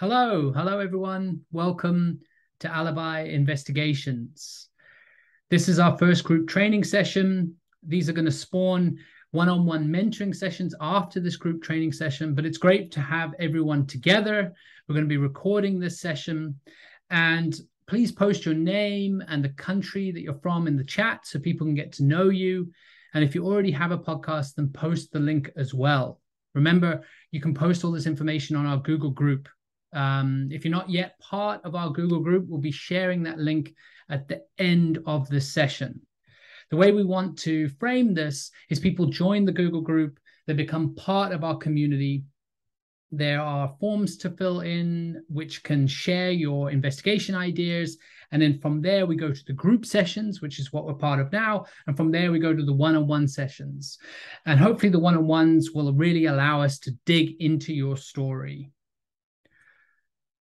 Hello, hello everyone. Welcome to Alibi Investigations. This is our first group training session. These are going to spawn one on one mentoring sessions after this group training session, but it's great to have everyone together. We're going to be recording this session. And please post your name and the country that you're from in the chat so people can get to know you. And if you already have a podcast, then post the link as well. Remember, you can post all this information on our Google group um, if you're not yet part of our Google group, we'll be sharing that link at the end of the session. The way we want to frame this is people join the Google group, they become part of our community. There are forms to fill in which can share your investigation ideas. And then from there, we go to the group sessions, which is what we're part of now. And from there, we go to the one on one sessions. And hopefully, the one on ones will really allow us to dig into your story.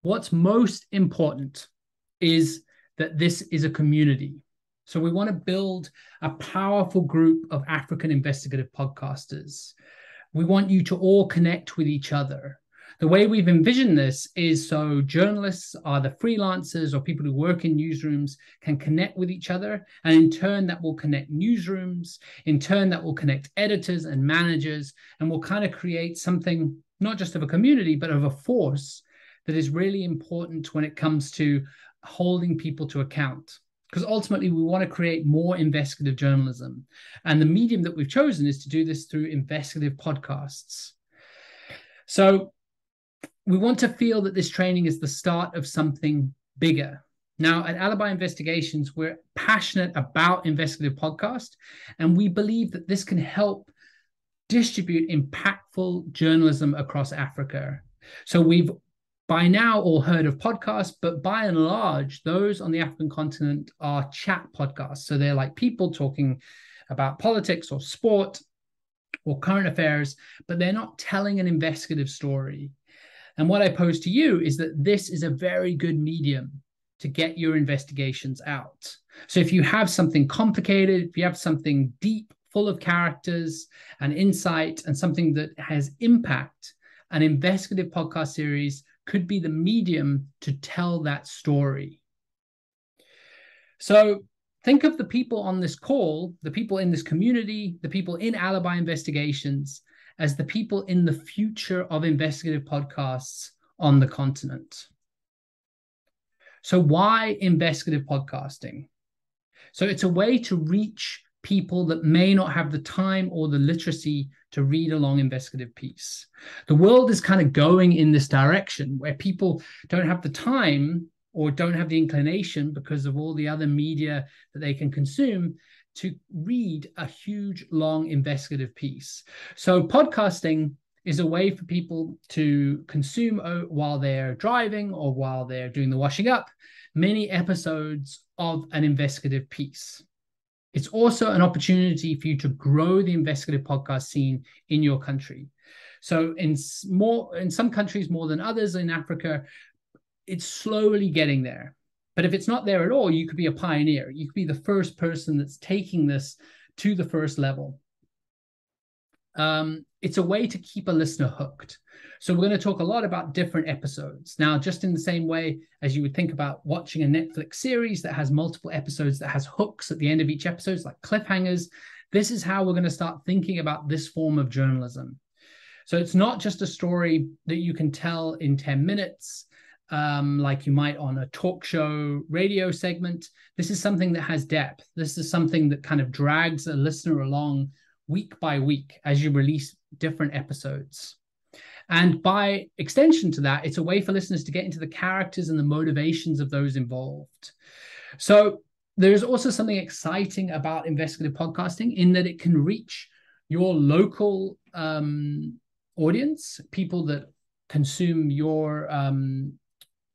What's most important is that this is a community. So we want to build a powerful group of African investigative podcasters. We want you to all connect with each other. The way we've envisioned this is so journalists are the freelancers or people who work in newsrooms can connect with each other. And in turn, that will connect newsrooms. In turn, that will connect editors and managers and will kind of create something not just of a community, but of a force that is really important when it comes to holding people to account. Because ultimately, we want to create more investigative journalism. And the medium that we've chosen is to do this through investigative podcasts. So we want to feel that this training is the start of something bigger. Now, at Alibi Investigations, we're passionate about investigative podcast, and we believe that this can help distribute impactful journalism across Africa. So we've by now all heard of podcasts, but by and large, those on the African continent are chat podcasts. So they're like people talking about politics or sport or current affairs, but they're not telling an investigative story. And what I pose to you is that this is a very good medium to get your investigations out. So if you have something complicated, if you have something deep, full of characters and insight, and something that has impact, an investigative podcast series could be the medium to tell that story. So think of the people on this call, the people in this community, the people in alibi investigations, as the people in the future of investigative podcasts on the continent. So, why investigative podcasting? So, it's a way to reach people that may not have the time or the literacy to read a long investigative piece. The world is kind of going in this direction where people don't have the time or don't have the inclination because of all the other media that they can consume to read a huge long investigative piece. So podcasting is a way for people to consume uh, while they're driving or while they're doing the washing up many episodes of an investigative piece. It's also an opportunity for you to grow the investigative podcast scene in your country. So in more in some countries more than others in Africa, it's slowly getting there. But if it's not there at all, you could be a pioneer. You could be the first person that's taking this to the first level. Um, it's a way to keep a listener hooked. So we're going to talk a lot about different episodes. Now, just in the same way as you would think about watching a Netflix series that has multiple episodes that has hooks at the end of each episode, like cliffhangers, this is how we're going to start thinking about this form of journalism. So it's not just a story that you can tell in 10 minutes, um, like you might on a talk show radio segment. This is something that has depth. This is something that kind of drags a listener along week by week as you release different episodes. And by extension to that, it's a way for listeners to get into the characters and the motivations of those involved. So there's also something exciting about investigative podcasting in that it can reach your local um, audience, people that consume your um,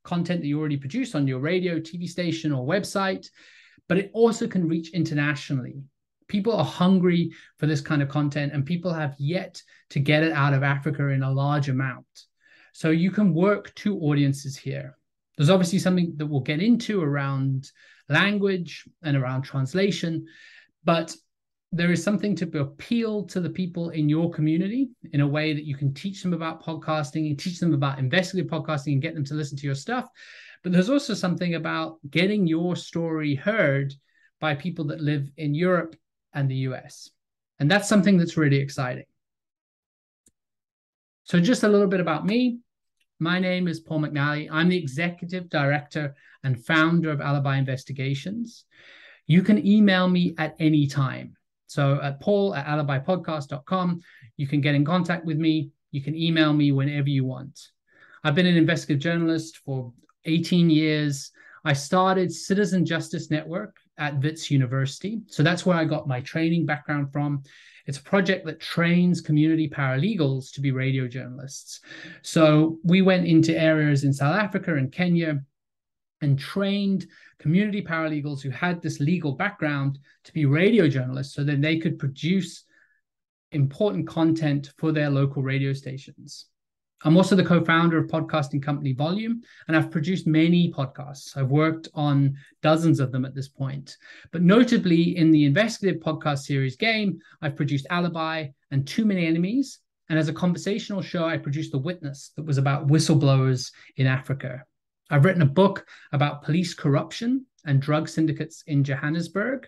content that you already produce on your radio, TV station, or website, but it also can reach internationally people are hungry for this kind of content and people have yet to get it out of Africa in a large amount. So you can work two audiences here. There's obviously something that we'll get into around language and around translation, but there is something to appeal to the people in your community in a way that you can teach them about podcasting and teach them about investigative podcasting and get them to listen to your stuff. But there's also something about getting your story heard by people that live in Europe and the US. And that's something that's really exciting. So, just a little bit about me. My name is Paul McNally. I'm the executive director and founder of Alibi Investigations. You can email me at any time. So at paul at alibipodcast.com, you can get in contact with me. You can email me whenever you want. I've been an investigative journalist for 18 years. I started Citizen Justice Network at Wits University. So that's where I got my training background from. It's a project that trains community paralegals to be radio journalists. So we went into areas in South Africa and Kenya and trained community paralegals who had this legal background to be radio journalists so that they could produce important content for their local radio stations. I'm also the co founder of podcasting company Volume, and I've produced many podcasts. I've worked on dozens of them at this point. But notably, in the investigative podcast series Game, I've produced Alibi and Too Many Enemies. And as a conversational show, I produced The Witness that was about whistleblowers in Africa. I've written a book about police corruption and drug syndicates in Johannesburg.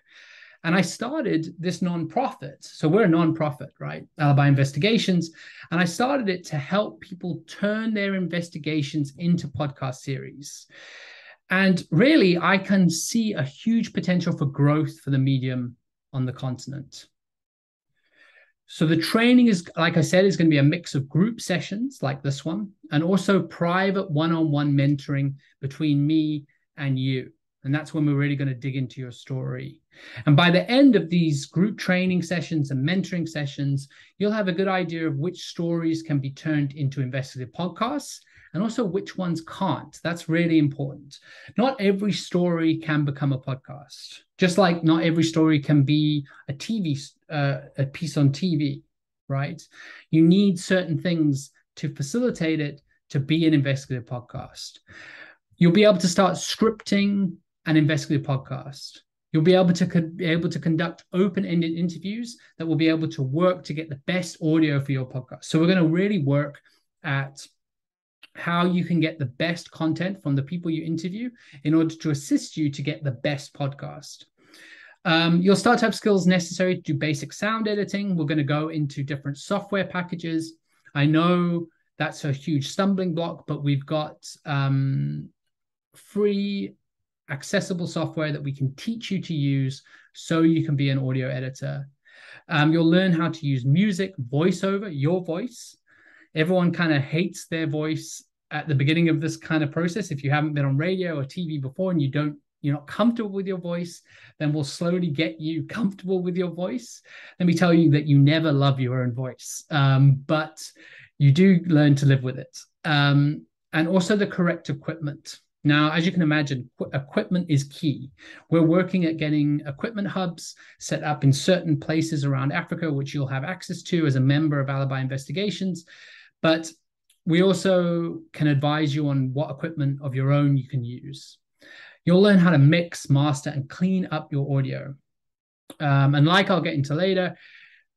And I started this nonprofit. So we're a nonprofit, right? Alibi Investigations. And I started it to help people turn their investigations into podcast series. And really, I can see a huge potential for growth for the medium on the continent. So the training is, like I said, is going to be a mix of group sessions like this one, and also private one-on-one mentoring between me and you. And that's when we're really going to dig into your story. And by the end of these group training sessions and mentoring sessions, you'll have a good idea of which stories can be turned into investigative podcasts and also which ones can't. That's really important. Not every story can become a podcast, just like not every story can be a TV, uh, a piece on TV, right? You need certain things to facilitate it to be an investigative podcast. You'll be able to start scripting an investigative podcast. You'll be able to be able to conduct open-ended interviews that will be able to work to get the best audio for your podcast. So we're going to really work at how you can get the best content from the people you interview in order to assist you to get the best podcast. Um, you'll start to have skills necessary to do basic sound editing. We're going to go into different software packages. I know that's a huge stumbling block, but we've got um, free, accessible software that we can teach you to use so you can be an audio editor. Um, you'll learn how to use music, voiceover, your voice, everyone kind of hates their voice at the beginning of this kind of process. If you haven't been on radio or TV before and you don't you're not comfortable with your voice, then we'll slowly get you comfortable with your voice. Let me tell you that you never love your own voice, um, but you do learn to live with it. Um, and also the correct equipment. Now, as you can imagine, equipment is key. We're working at getting equipment hubs set up in certain places around Africa, which you'll have access to as a member of Alibi Investigations. But we also can advise you on what equipment of your own you can use. You'll learn how to mix, master, and clean up your audio. Um, and like I'll get into later,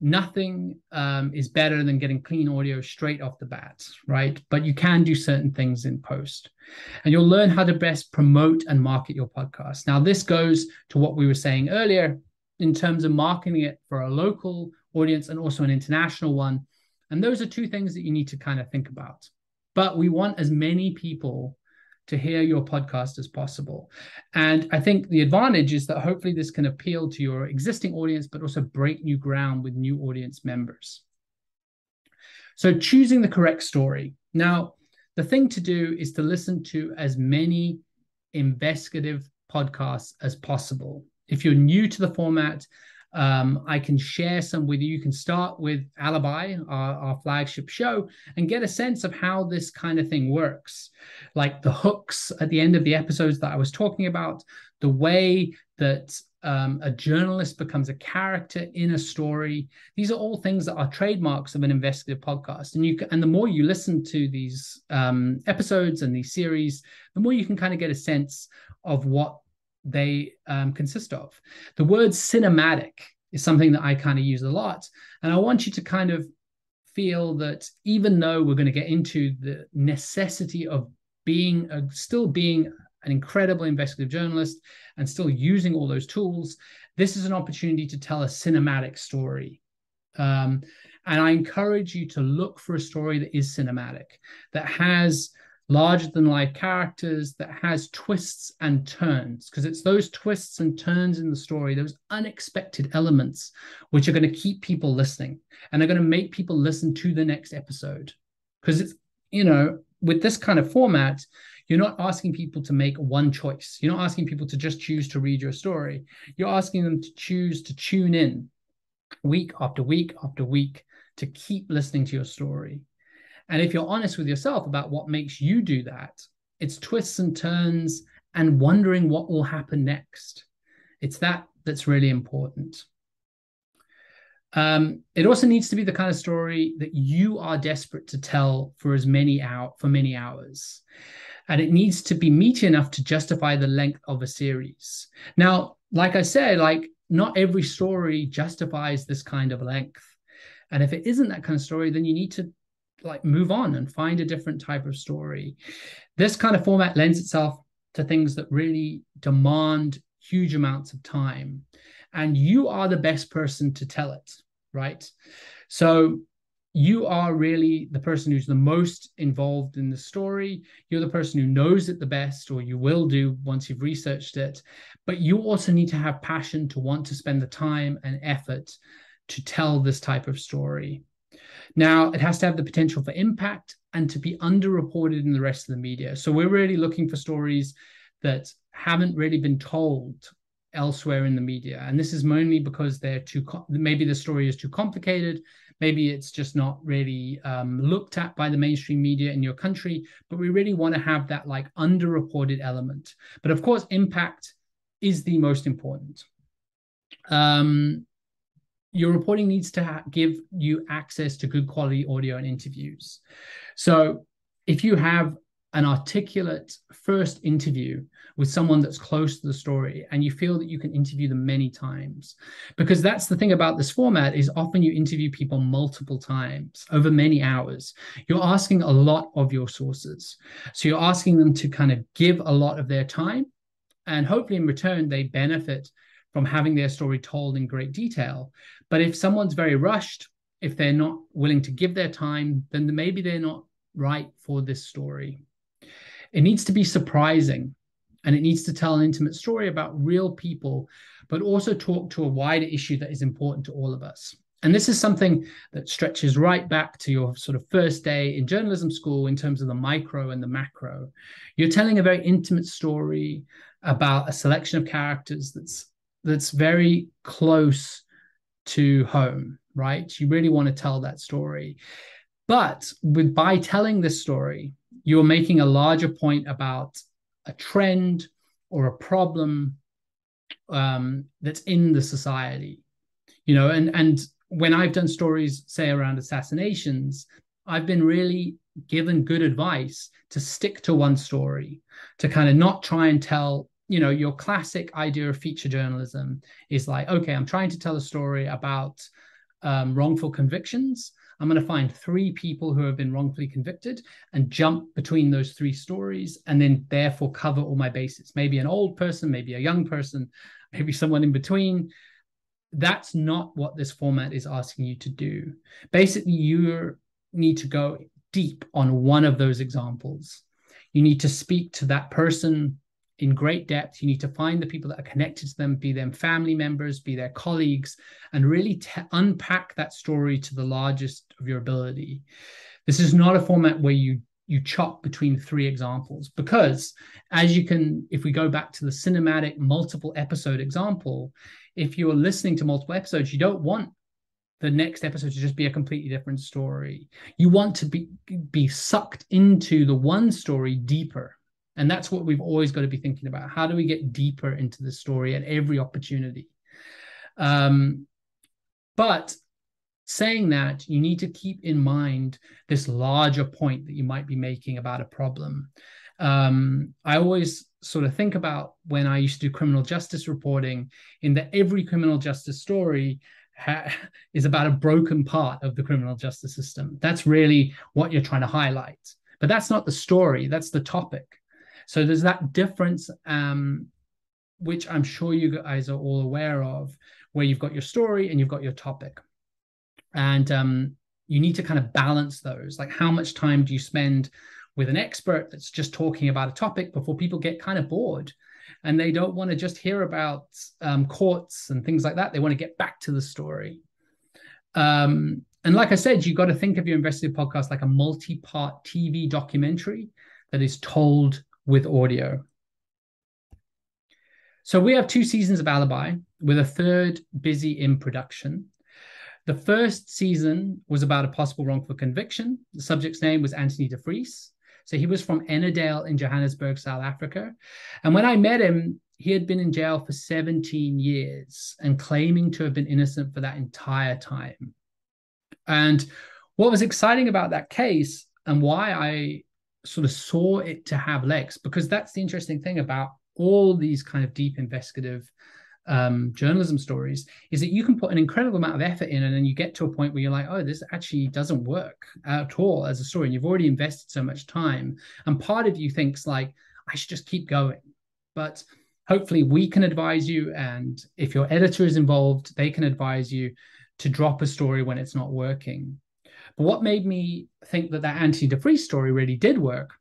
nothing um, is better than getting clean audio straight off the bat, right? But you can do certain things in post. And you'll learn how to best promote and market your podcast. Now, this goes to what we were saying earlier in terms of marketing it for a local audience and also an international one. And those are two things that you need to kind of think about. But we want as many people to hear your podcast as possible. And I think the advantage is that hopefully this can appeal to your existing audience, but also break new ground with new audience members. So choosing the correct story. Now, the thing to do is to listen to as many investigative podcasts as possible. If you're new to the format, um, I can share some with you. You can start with Alibi, our, our, flagship show, and get a sense of how this kind of thing works. Like the hooks at the end of the episodes that I was talking about, the way that um, a journalist becomes a character in a story. These are all things that are trademarks of an investigative podcast. And you can, and the more you listen to these um, episodes and these series, the more you can kind of get a sense of what they um, consist of. The word cinematic is something that I kind of use a lot. And I want you to kind of feel that even though we're going to get into the necessity of being a, still being an incredible investigative journalist and still using all those tools, this is an opportunity to tell a cinematic story. Um, and I encourage you to look for a story that is cinematic, that has larger than life characters, that has twists and turns, because it's those twists and turns in the story, those unexpected elements, which are going to keep people listening and are going to make people listen to the next episode. Because it's, you know, with this kind of format, you're not asking people to make one choice. You're not asking people to just choose to read your story. You're asking them to choose to tune in week after week after week to keep listening to your story. And if you're honest with yourself about what makes you do that, it's twists and turns and wondering what will happen next. It's that that's really important. Um, it also needs to be the kind of story that you are desperate to tell for as many out for many hours and it needs to be meaty enough to justify the length of a series. Now, like I said, like not every story justifies this kind of length. And if it isn't that kind of story, then you need to like move on and find a different type of story. This kind of format lends itself to things that really demand huge amounts of time. And you are the best person to tell it, right? So you are really the person who's the most involved in the story. You're the person who knows it the best, or you will do once you've researched it. But you also need to have passion to want to spend the time and effort to tell this type of story. Now, it has to have the potential for impact and to be underreported in the rest of the media. So, we're really looking for stories that haven't really been told elsewhere in the media. And this is mainly because they're too, maybe the story is too complicated maybe it's just not really um, looked at by the mainstream media in your country but we really want to have that like underreported element but of course impact is the most important um, your reporting needs to ha- give you access to good quality audio and interviews. So if you have an articulate first interview with someone that's close to the story and you feel that you can interview them many times because that's the thing about this format is often you interview people multiple times over many hours. You're asking a lot of your sources. So you're asking them to kind of give a lot of their time and hopefully in return they benefit from having their story told in great detail but if someone's very rushed if they're not willing to give their time then maybe they're not right for this story it needs to be surprising and it needs to tell an intimate story about real people, but also talk to a wider issue that is important to all of us. And this is something that stretches right back to your sort of first day in journalism school in terms of the micro and the macro. You're telling a very intimate story about a selection of characters that's that's very close to home, right? You really want to tell that story. But with by telling this story, you're making a larger point about a trend or a problem um, that's in the society you know and and when i've done stories say around assassinations i've been really given good advice to stick to one story to kind of not try and tell you know your classic idea of feature journalism is like okay i'm trying to tell a story about um, wrongful convictions I'm going to find three people who have been wrongfully convicted and jump between those three stories and then therefore cover all my bases. Maybe an old person, maybe a young person, maybe someone in between. That's not what this format is asking you to do. Basically, you need to go deep on one of those examples. You need to speak to that person in great depth. You need to find the people that are connected to them, be them family members, be their colleagues, and really unpack that story to the largest of your ability. This is not a format where you you chop between three examples because as you can if we go back to the cinematic multiple episode example if you're listening to multiple episodes you don't want the next episode to just be a completely different story you want to be be sucked into the one story deeper and that's what we've always got to be thinking about. How do we get deeper into the story at every opportunity? Um, but saying that, you need to keep in mind this larger point that you might be making about a problem. Um, I always sort of think about when I used to do criminal justice reporting, in that every criminal justice story ha- is about a broken part of the criminal justice system. That's really what you're trying to highlight. But that's not the story, that's the topic. So there's that difference, um, which I'm sure you guys are all aware of, where you've got your story and you've got your topic. And um, you need to kind of balance those. Like, how much time do you spend with an expert that's just talking about a topic before people get kind of bored? and they don't want to just hear about um, courts and things like that. They want to get back to the story. Um, and like I said, you've got to think of your investigative podcast like a multi-part TV documentary that is told with audio. So we have two seasons of Alibi, with a third busy in production. The first season was about a possible wrongful conviction. The subject's name was Anthony de Vries. So he was from Ennerdale in Johannesburg, South Africa. And when I met him, he had been in jail for 17 years and claiming to have been innocent for that entire time. And what was exciting about that case and why I sort of saw it to have legs, because that's the interesting thing about all these kind of deep investigative um, journalism stories is that you can put an incredible amount of effort in and then you get to a point where you're like oh this actually doesn't work at all as a story and you've already invested so much time. And part of you thinks like i should just keep going. But hopefully we can advise you and if your editor is involved they can advise you to drop a story when it's not working what made me think that that anthony de vries story really did work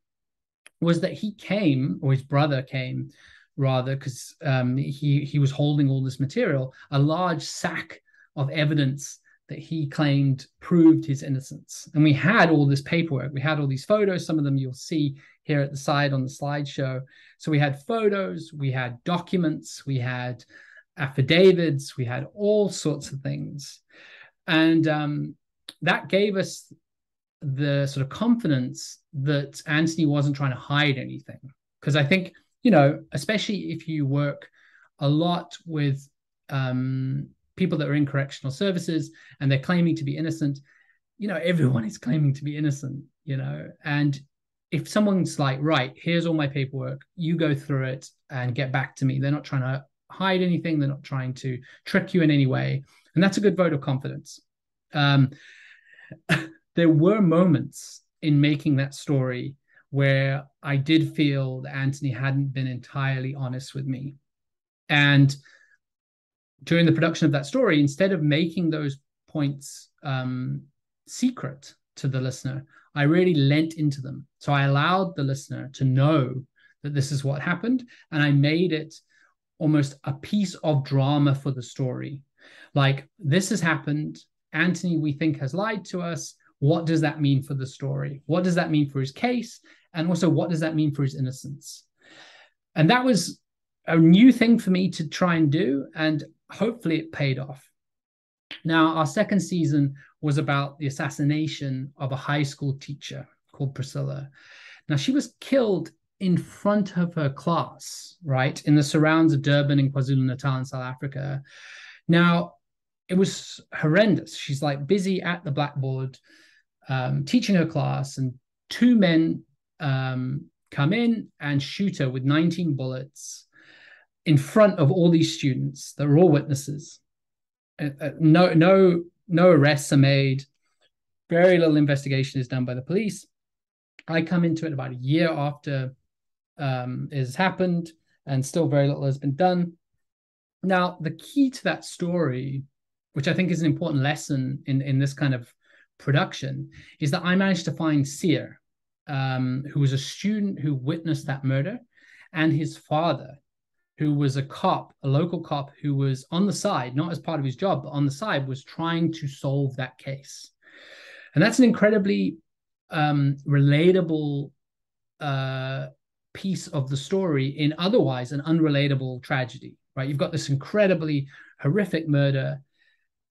was that he came or his brother came rather, because um, he he was holding all this material, a large sack of evidence that he claimed proved his innocence. And we had all this paperwork. We had all these photos. Some of them you'll see here at the side on the slideshow. So we had photos, we had documents, we had affidavits, we had all sorts of things. And um, that gave us the sort of confidence that Anthony wasn't trying to hide anything. Because I think you know, especially if you work a lot with um, people that are in correctional services and they're claiming to be innocent, you know, everyone is claiming to be innocent, you know, and if someone's like, right, here's all my paperwork, you go through it and get back to me. They're not trying to hide anything. They're not trying to trick you in any way. And that's a good vote of confidence. Um, there were moments in making that story where I did feel that Anthony hadn't been entirely honest with me. And during the production of that story, instead of making those points um, secret to the listener, I really lent into them. So I allowed the listener to know that this is what happened. And I made it almost a piece of drama for the story. Like, this has happened. Anthony, we think, has lied to us. What does that mean for the story? What does that mean for his case? And also, what does that mean for his innocence? And that was a new thing for me to try and do. And hopefully, it paid off. Now, our second season was about the assassination of a high school teacher called Priscilla. Now, she was killed in front of her class, right, in the surrounds of Durban and KwaZulu Natal in South Africa. Now, it was horrendous. She's like busy at the blackboard um, teaching her class, and two men um, come in and shoot her with 19 bullets in front of all these students that are all witnesses. Uh, uh, no, no, no arrests are made. Very little investigation is done by the police. I come into it about a year after um, it has happened, and still very little has been done. Now, the key to that story, which I think is an important lesson in, in this kind of production, is that I managed to find Siya, um, who was a student who witnessed that murder, and his father, who was a cop, a local cop who was on the side, not as part of his job, but on the side, was trying to solve that case. And that's an incredibly um, relatable uh, piece of the story in otherwise an unrelatable tragedy, right? You've got this incredibly horrific murder.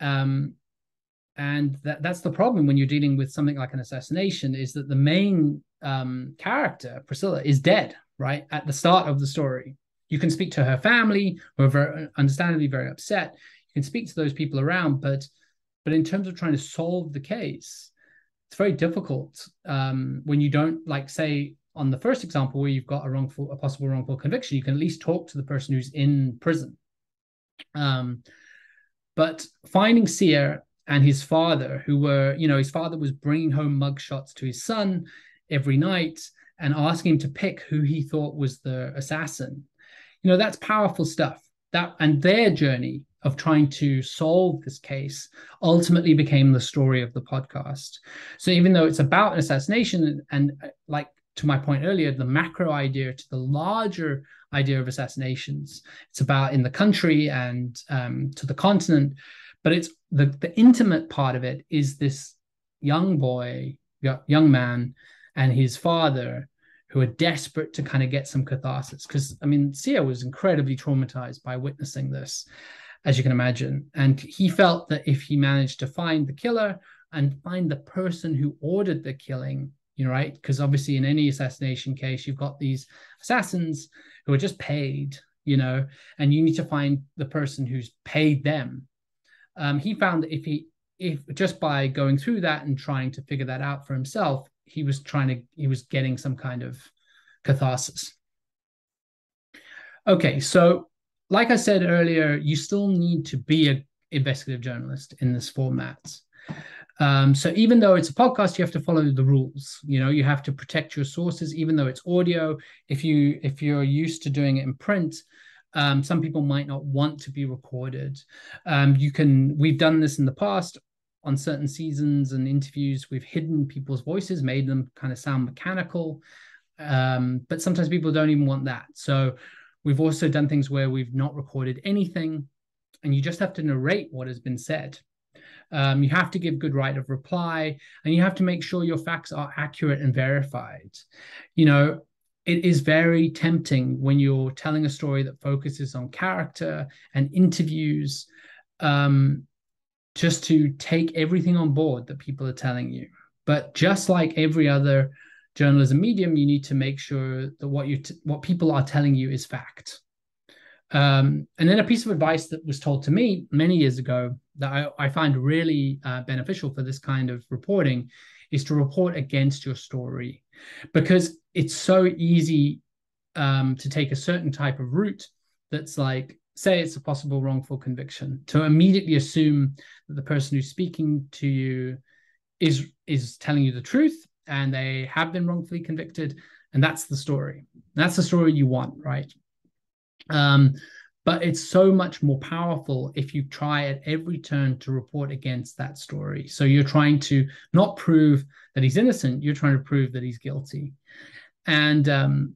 Um, and that, that's the problem when you're dealing with something like an assassination is that the main um, character, Priscilla, is dead, right? At the start of the story. You can speak to her family, who are very, understandably very upset. You can speak to those people around, but but in terms of trying to solve the case, it's very difficult um, when you don't like say on the first example where you've got a wrongful, a possible wrongful conviction, you can at least talk to the person who's in prison. Um, but finding Siya and his father, who were, you know, his father was bringing home mugshots to his son every night and asking him to pick who he thought was the assassin. You know, that's powerful stuff. That and their journey of trying to solve this case ultimately became the story of the podcast. So even though it's about an assassination and, and like to my point earlier, the macro idea to the larger idea of assassinations, it's about in the country and um, to the continent, but it's the the intimate part of it is this young boy, young man, and his father who are desperate to kind of get some catharsis. Because I mean, Siya was incredibly traumatized by witnessing this, as you can imagine. And he felt that if he managed to find the killer and find the person who ordered the killing, you know, right? Because obviously, in any assassination case, you've got these assassins who are just paid, you know, and you need to find the person who's paid them. Um, he found that if he, if just by going through that and trying to figure that out for himself, he was trying to, he was getting some kind of catharsis. Okay, so like I said earlier, you still need to be an investigative journalist in this format. Um, so even though it's a podcast, you have to follow the rules. You know, you have to protect your sources, even though it's audio. If you if you're used to doing it in print, um, some people might not want to be recorded. Um, you can. We've done this in the past on certain seasons and interviews. We've hidden people's voices, made them kind of sound mechanical. Um, but sometimes people don't even want that. So We've also done things where we've not recorded anything and you just have to narrate what has been said. Um, you have to give good right of reply and you have to make sure your facts are accurate and verified. You know, it is very tempting when you're telling a story that focuses on character and interviews um, just to take everything on board that people are telling you. But just like every other journalism medium, you need to make sure that what you t- what people are telling you is fact. Um, and then a piece of advice that was told to me many years ago that I, I find really uh, beneficial for this kind of reporting is to report against your story because it's so easy um, to take a certain type of route that's like say it's a possible wrongful conviction to immediately assume that the person who's speaking to you is is telling you the truth and they have been wrongfully convicted. And that's the story. That's the story you want right um, but it's so much more powerful if you try at every turn to report against that story. So you're trying to not prove that he's innocent you're trying to prove that he's guilty. And um,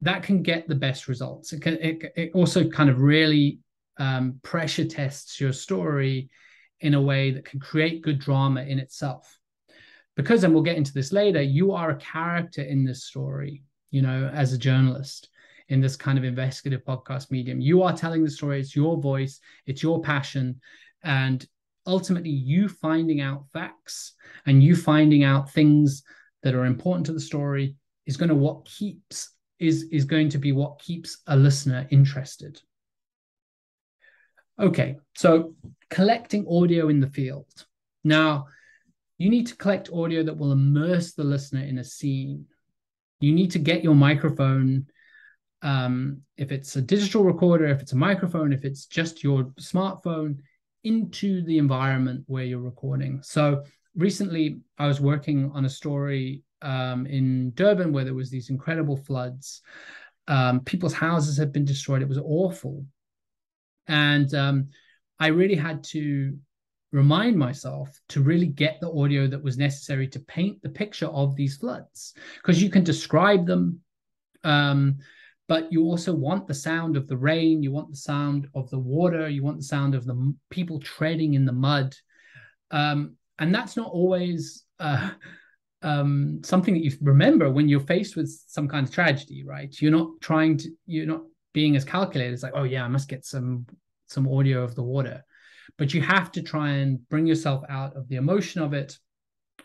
that can get the best results. It, can, it, it also kind of really um, pressure tests your story in a way that can create good drama in itself. Because and we'll get into this later you are a character in this story you know as a journalist in this kind of investigative podcast medium you are telling the story it's your voice it's your passion and ultimately you finding out facts and you finding out things that are important to the story is going to what keeps is is going to be what keeps a listener interested okay so collecting audio in the field now you need to collect audio that will immerse the listener in a scene. You need to get your microphone. Um, if it's a digital recorder, if it's a microphone, if it's just your smartphone, into the environment where you're recording. So recently, I was working on a story um, in Durban where there was these incredible floods. Um, people's houses had been destroyed. It was awful, and um, I really had to remind myself to really get the audio that was necessary to paint the picture of these floods because you can describe them um, but you also want the sound of the rain you want the sound of the water you want the sound of the people treading in the mud. Um, and that's not always uh, um, something that you remember when you're faced with some kind of tragedy right? You're not trying to you're not being as calculated it's like oh yeah i must get some some audio of the water. But you have to try and bring yourself out of the emotion of it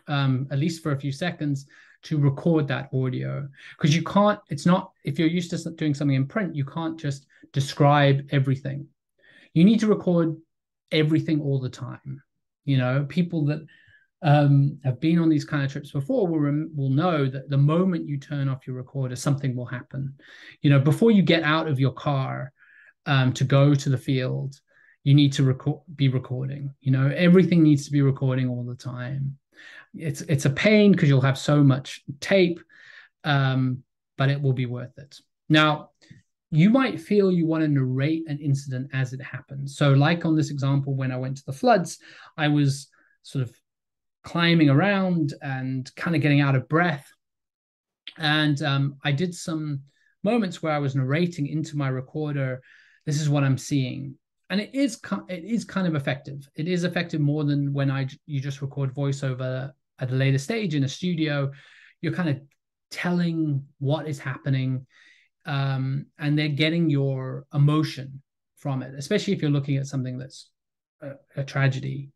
um, at least for a few seconds to record that audio because you can't it's not if you're used to doing something in print you can't just describe everything you need to record everything all the time you know people that um, have been on these kind of trips before will rem- will know that the moment you turn off your recorder, something will happen. You know, before you get out of your car um, to go to the field, you need to record, be recording. You know, everything needs to be recording all the time. It's it's a pain because you'll have so much tape, um, but it will be worth it. Now, you might feel you want to narrate an incident as it happens. So, like on this example, when I went to the floods, I was sort of climbing around and kind of getting out of breath. And um, I did some moments where I was narrating into my recorder, this is what I'm seeing. And it is it is kind of effective. It is effective more than when I you just record voiceover at a later stage in a studio. You're kind of telling what is happening, um, and they're getting your emotion from it. Especially if you're looking at something that's a, a tragedy.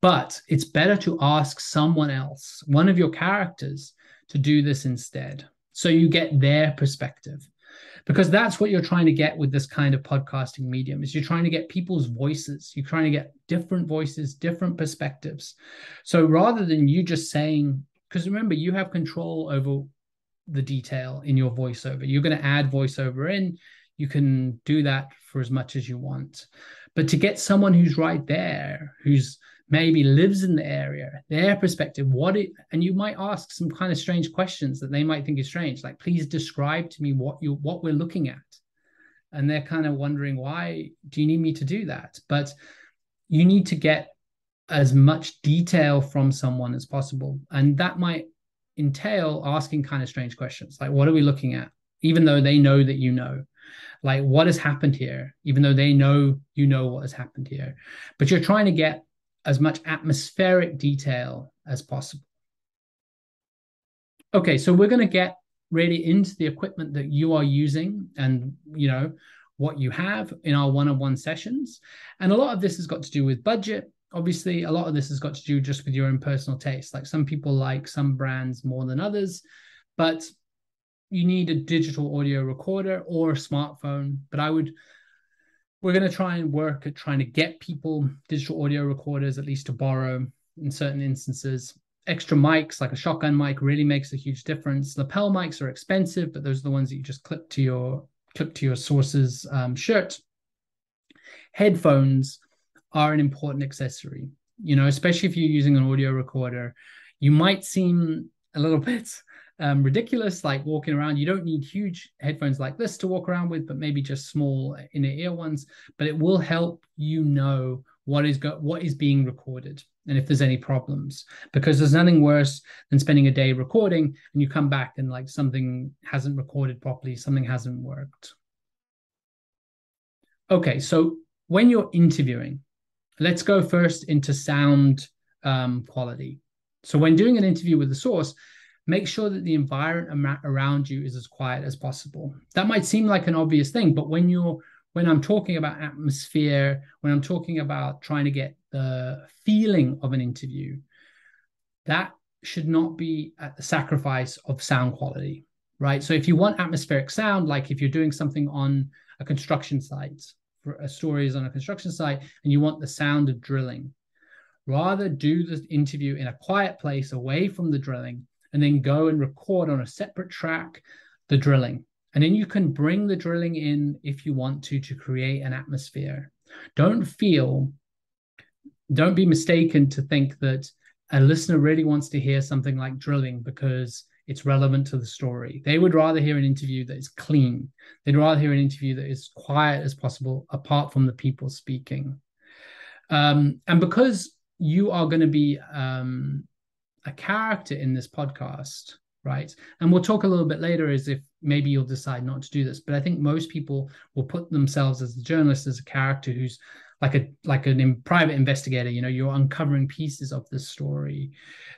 But it's better to ask someone else, one of your characters, to do this instead. So you get their perspective. Because that's what you're trying to get with this kind of podcasting medium is you're trying to get people's voices. You're trying to get different voices, different perspectives. So rather than you just saying, because remember, you have control over the detail in your voiceover. You're going to add voiceover in. You can do that for as much as you want. But to get someone who's right there, who's maybe lives in the area, their perspective, what it, and you might ask some kind of strange questions that they might think is strange, like, please describe to me what you what we're looking at. And they're kind of wondering, why do you need me to do that? But you need to get as much detail from someone as possible. And that might entail asking kind of strange questions like, what are we looking at? Even though they know that you know like what has happened here even though they know you know what has happened here but you're trying to get as much atmospheric detail as possible. Okay so we're going to get really into the equipment that you are using and you know what you have in our one-on-one sessions. And a lot of this has got to do with budget. Obviously a lot of this has got to do just with your own personal taste. Like some people like some brands more than others but you need a digital audio recorder or a smartphone. But I would, we're going to try and work at trying to get people digital audio recorders, at least to borrow in certain instances. Extra mics, like a shotgun mic, really makes a huge difference. Lapel mics are expensive, but those are the ones that you just clip to your clip to your source's um, shirt. Headphones are an important accessory. You know, especially if you're using an audio recorder, you might seem a little bit um, ridiculous, like walking around. You don't need huge headphones like this to walk around with, but maybe just small inner ear ones. But it will help you know what is go- what is being recorded and if there's any problems because there's nothing worse than spending a day recording and you come back and like something hasn't recorded properly something hasn't worked okay so when you're interviewing let's go first into sound um, quality so when doing an interview with the source make sure that the environment around you is as quiet as possible. That might seem like an obvious thing, but when you're when I'm talking about atmosphere, when I'm talking about trying to get the feeling of an interview, that should not be at the sacrifice of sound quality, right? So if you want atmospheric sound, like if you're doing something on a construction site, for a story is on a construction site, and you want the sound of drilling, rather do the interview in a quiet place away from the drilling and then go and record on a separate track the drilling. And then you can bring the drilling in if you want to to create an atmosphere. Don't feel, don't be mistaken to think that a listener really wants to hear something like drilling because it's relevant to the story. They would rather hear an interview that is clean. They'd rather hear an interview that is quiet as possible, apart from the people speaking. Um, and because you are going to be um, a character in this podcast, right? And we'll talk a little bit later as if maybe you'll decide not to do this. But I think most people will put themselves as a journalist as a character who's like a like a private investigator. You know, you're uncovering pieces of the story.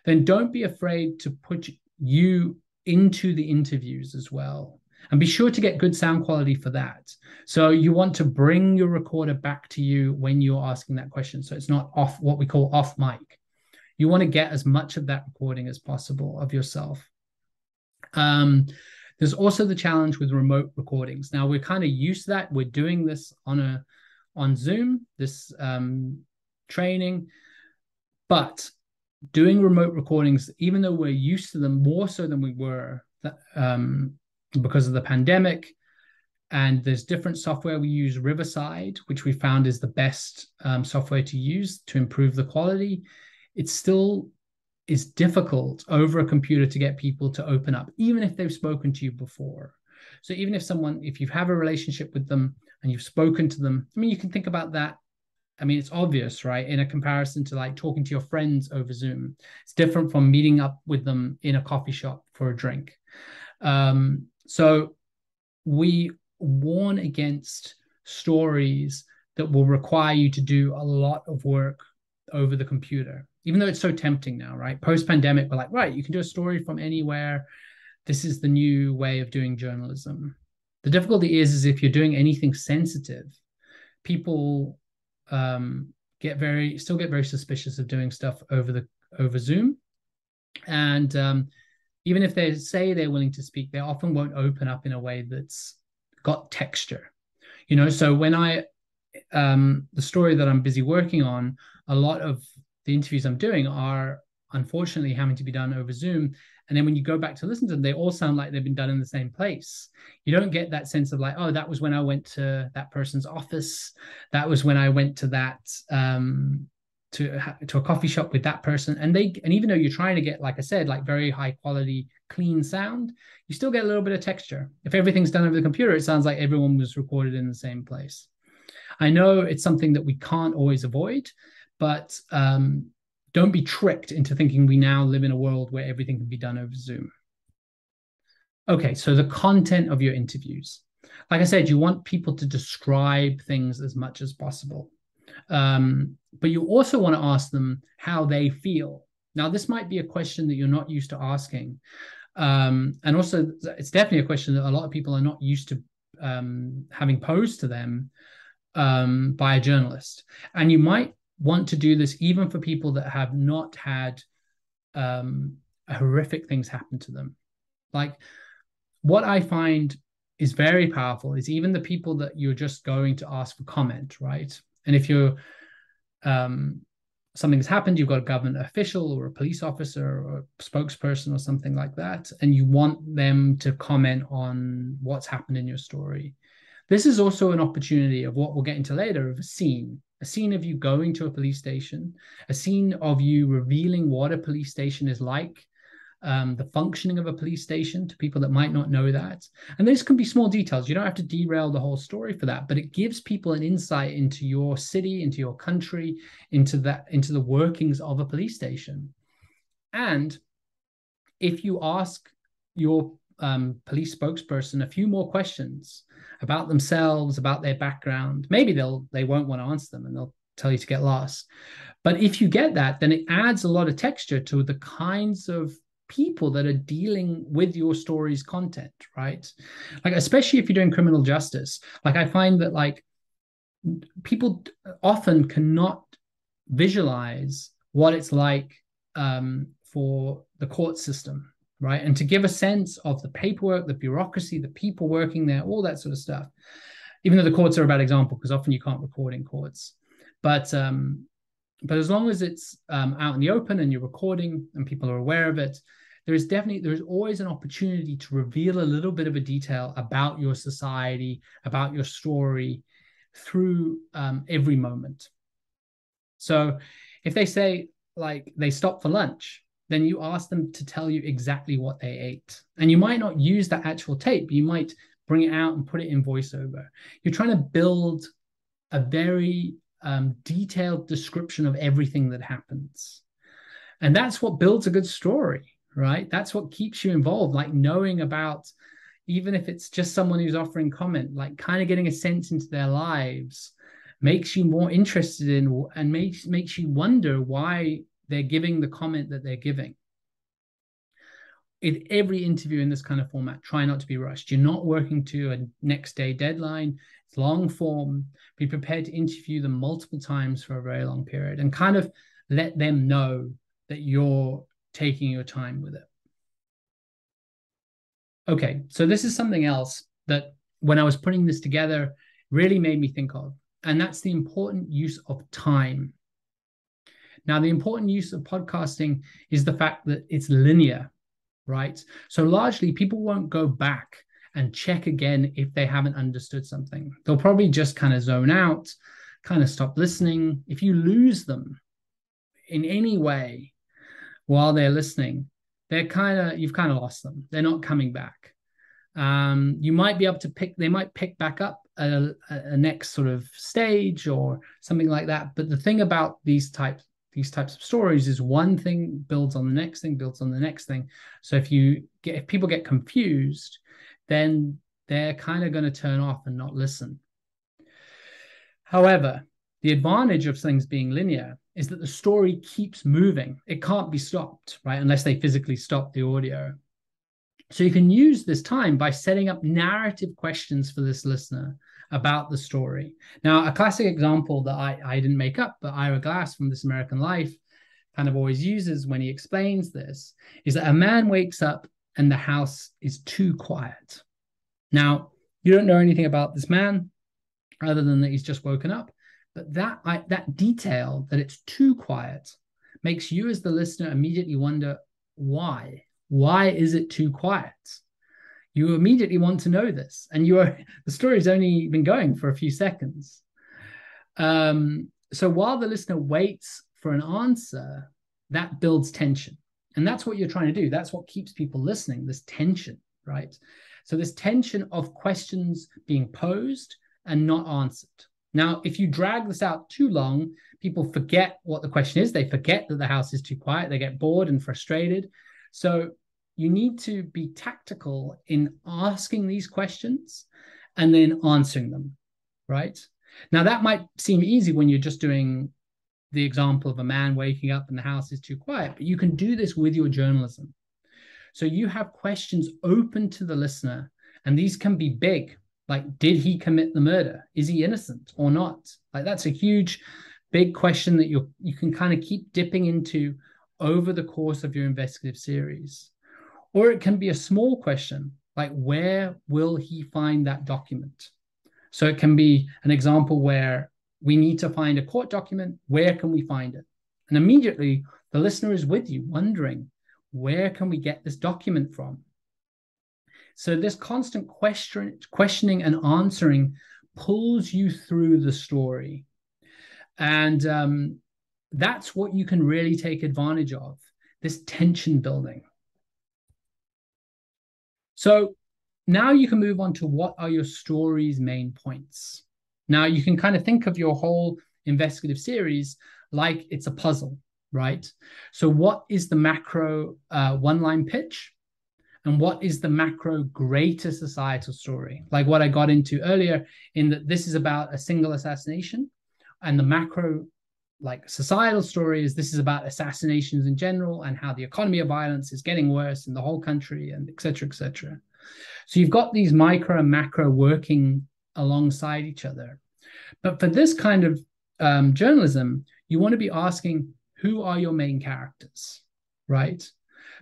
Then don't be afraid to put you into the interviews as well. And be sure to get good sound quality for that. So you want to bring your recorder back to you when you're asking that question. So it's not off what we call off mic you want to get as much of that recording as possible of yourself. Um, there's also the challenge with remote recordings. Now we're kind of used to that. We're doing this on a on Zoom, this um, training, but doing remote recordings, even though we're used to them more so than we were um, because of the pandemic. And there's different software. We use Riverside, which we found is the best um, software to use to improve the quality. It still is difficult over a computer to get people to open up, even if they've spoken to you before. So even if someone, if you have a relationship with them and you've spoken to them, I mean, you can think about that I mean, it's obvious, right? In a comparison to like talking to your friends over Zoom, it's different from meeting up with them in a coffee shop for a drink. Um, so we warn against stories that will require you to do a lot of work over the computer, even though it's so tempting now, right? Post pandemic, we're like, right, you can do a story from anywhere. This is the new way of doing journalism. The difficulty is, is if you're doing anything sensitive, people um, get very still get very suspicious of doing stuff over the over Zoom, and um, even if they say they're willing to speak, they often won't open up in a way that's got texture. You know, so when I um, the story that I'm busy working on, a lot of the interviews I'm doing are unfortunately having to be done over Zoom. And then when you go back to listen to them, they all sound like they've been done in the same place. You don't get that sense of like, oh, that was when I went to that person's office. That was when I went to that um, to to a coffee shop with that person. And they and even though you're trying to get, like I said, like very high quality, clean sound, you still get a little bit of texture. If everything's done over the computer, it sounds like everyone was recorded in the same place. I know it's something that we can't always avoid, but um, don't be tricked into thinking we now live in a world where everything can be done over Zoom. Okay, so the content of your interviews. Like I said, you want people to describe things as much as possible. Um, but you also want to ask them how they feel. Now, this might be a question that you're not used to asking. Um, and also, it's definitely a question that a lot of people are not used to um, having posed to them um, by a journalist. And you might want to do this even for people that have not had um, horrific things happen to them. Like what I find is very powerful is even the people that you're just going to ask for comment, right? And if you're um, something's happened, you've got a government official or a police officer or a spokesperson or something like that, and you want them to comment on what's happened in your story. This is also an opportunity of what we'll get into later of a scene a scene of you going to a police station, a scene of you revealing what a police station is like, um, the functioning of a police station to people that might not know that. And these can be small details. You don't have to derail the whole story for that, but it gives people an insight into your city, into your country, into that, into the workings of a police station. And if you ask your um, police spokesperson a few more questions about themselves, about their background. Maybe they'll they won't want to answer them and they'll tell you to get lost. But if you get that, then it adds a lot of texture to the kinds of people that are dealing with your story's content, right? Like especially if you're doing criminal justice. Like I find that like people often cannot visualize what it's like um, for the court system right? And to give a sense of the paperwork, the bureaucracy, the people working there, all that sort of stuff. Even though the courts are a bad example because often you can't record in courts, but um, but as long as it's um, out in the open and you're recording and people are aware of it, there is definitely there is always an opportunity to reveal a little bit of a detail about your society, about your story through um, every moment. So if they say like they stop for lunch then you ask them to tell you exactly what they ate. And you might not use that actual tape, you might bring it out and put it in voiceover. You're trying to build a very um, detailed description of everything that happens. And that's what builds a good story, right? That's what keeps you involved, like knowing about, even if it's just someone who's offering comment, like kind of getting a sense into their lives makes you more interested in and makes makes you wonder why they're giving the comment that they're giving. In every interview in this kind of format, try not to be rushed. You're not working to a next day deadline. It's long form. Be prepared to interview them multiple times for a very long period and kind of let them know that you're taking your time with it. Okay, so this is something else that when I was putting this together really made me think of, and that's the important use of time Now, the important use of podcasting is the fact that it's linear, right? So largely people won't go back and check again if they haven't understood something. They'll probably just kind of zone out, kind of stop listening. If you lose them in any way while they're listening, they're kind of you've kind of lost them. They're not coming back. Um, you might be able to pick. They might pick back up a, a next sort of stage or something like that. But the thing about these types these types of stories is one thing builds on the next thing builds on the next thing. So if you get if people get confused then they're kind of going to turn off and not listen. However the advantage of things being linear is that the story keeps moving. It can't be stopped right unless they physically stop the audio. So you can use this time by setting up narrative questions for this listener about the story. Now, a classic example that I, I didn't make up, but Ira Glass from This American Life kind of always uses when he explains this is that a man wakes up and the house is too quiet. Now, you don't know anything about this man other than that he's just woken up, but that I, that detail that it's too quiet makes you as the listener immediately wonder why. Why is it too quiet? You immediately want to know this and you are the story's only been going for a few seconds. Um, so while the listener waits for an answer that builds tension. And that's what you're trying to do. That's what keeps people listening this tension right? So this tension of questions being posed and not answered. Now if you drag this out too long people forget what the question is. They forget that the house is too quiet. They get bored and frustrated. So you need to be tactical in asking these questions and then answering them, right? Now, that might seem easy when you're just doing the example of a man waking up and the house is too quiet, but you can do this with your journalism. So you have questions open to the listener, and these can be big, like did he commit the murder? Is he innocent or not? Like that's a huge, big question that you you can kind of keep dipping into over the course of your investigative series. Or it can be a small question like, where will he find that document? So it can be an example where we need to find a court document. Where can we find it? And immediately the listener is with you, wondering, where can we get this document from? So this constant question, questioning and answering pulls you through the story. And um, that's what you can really take advantage of this tension building. So now you can move on to what are your story's main points. Now you can kind of think of your whole investigative series like it's a puzzle, right? So what is the macro uh, one-line pitch? And what is the macro greater societal story? Like what I got into earlier, in that this is about a single assassination, and the macro like societal stories. this is about assassinations in general and how the economy of violence is getting worse in the whole country and et cetera, et cetera. So you've got these micro and macro working alongside each other. But for this kind of um, journalism, you want to be asking who are your main characters, right?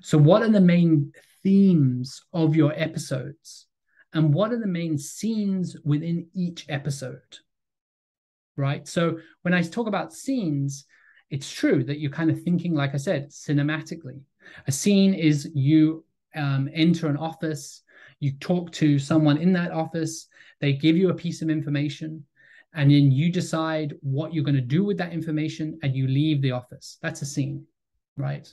So what are the main themes of your episodes? And what are the main scenes within each episode? Right? So when I talk about scenes, it's true that you're kind of thinking, like I said, cinematically. A scene is you um, enter an office, you talk to someone in that office, they give you a piece of information, and then you decide what you're going to do with that information and you leave the office. That's a scene, right?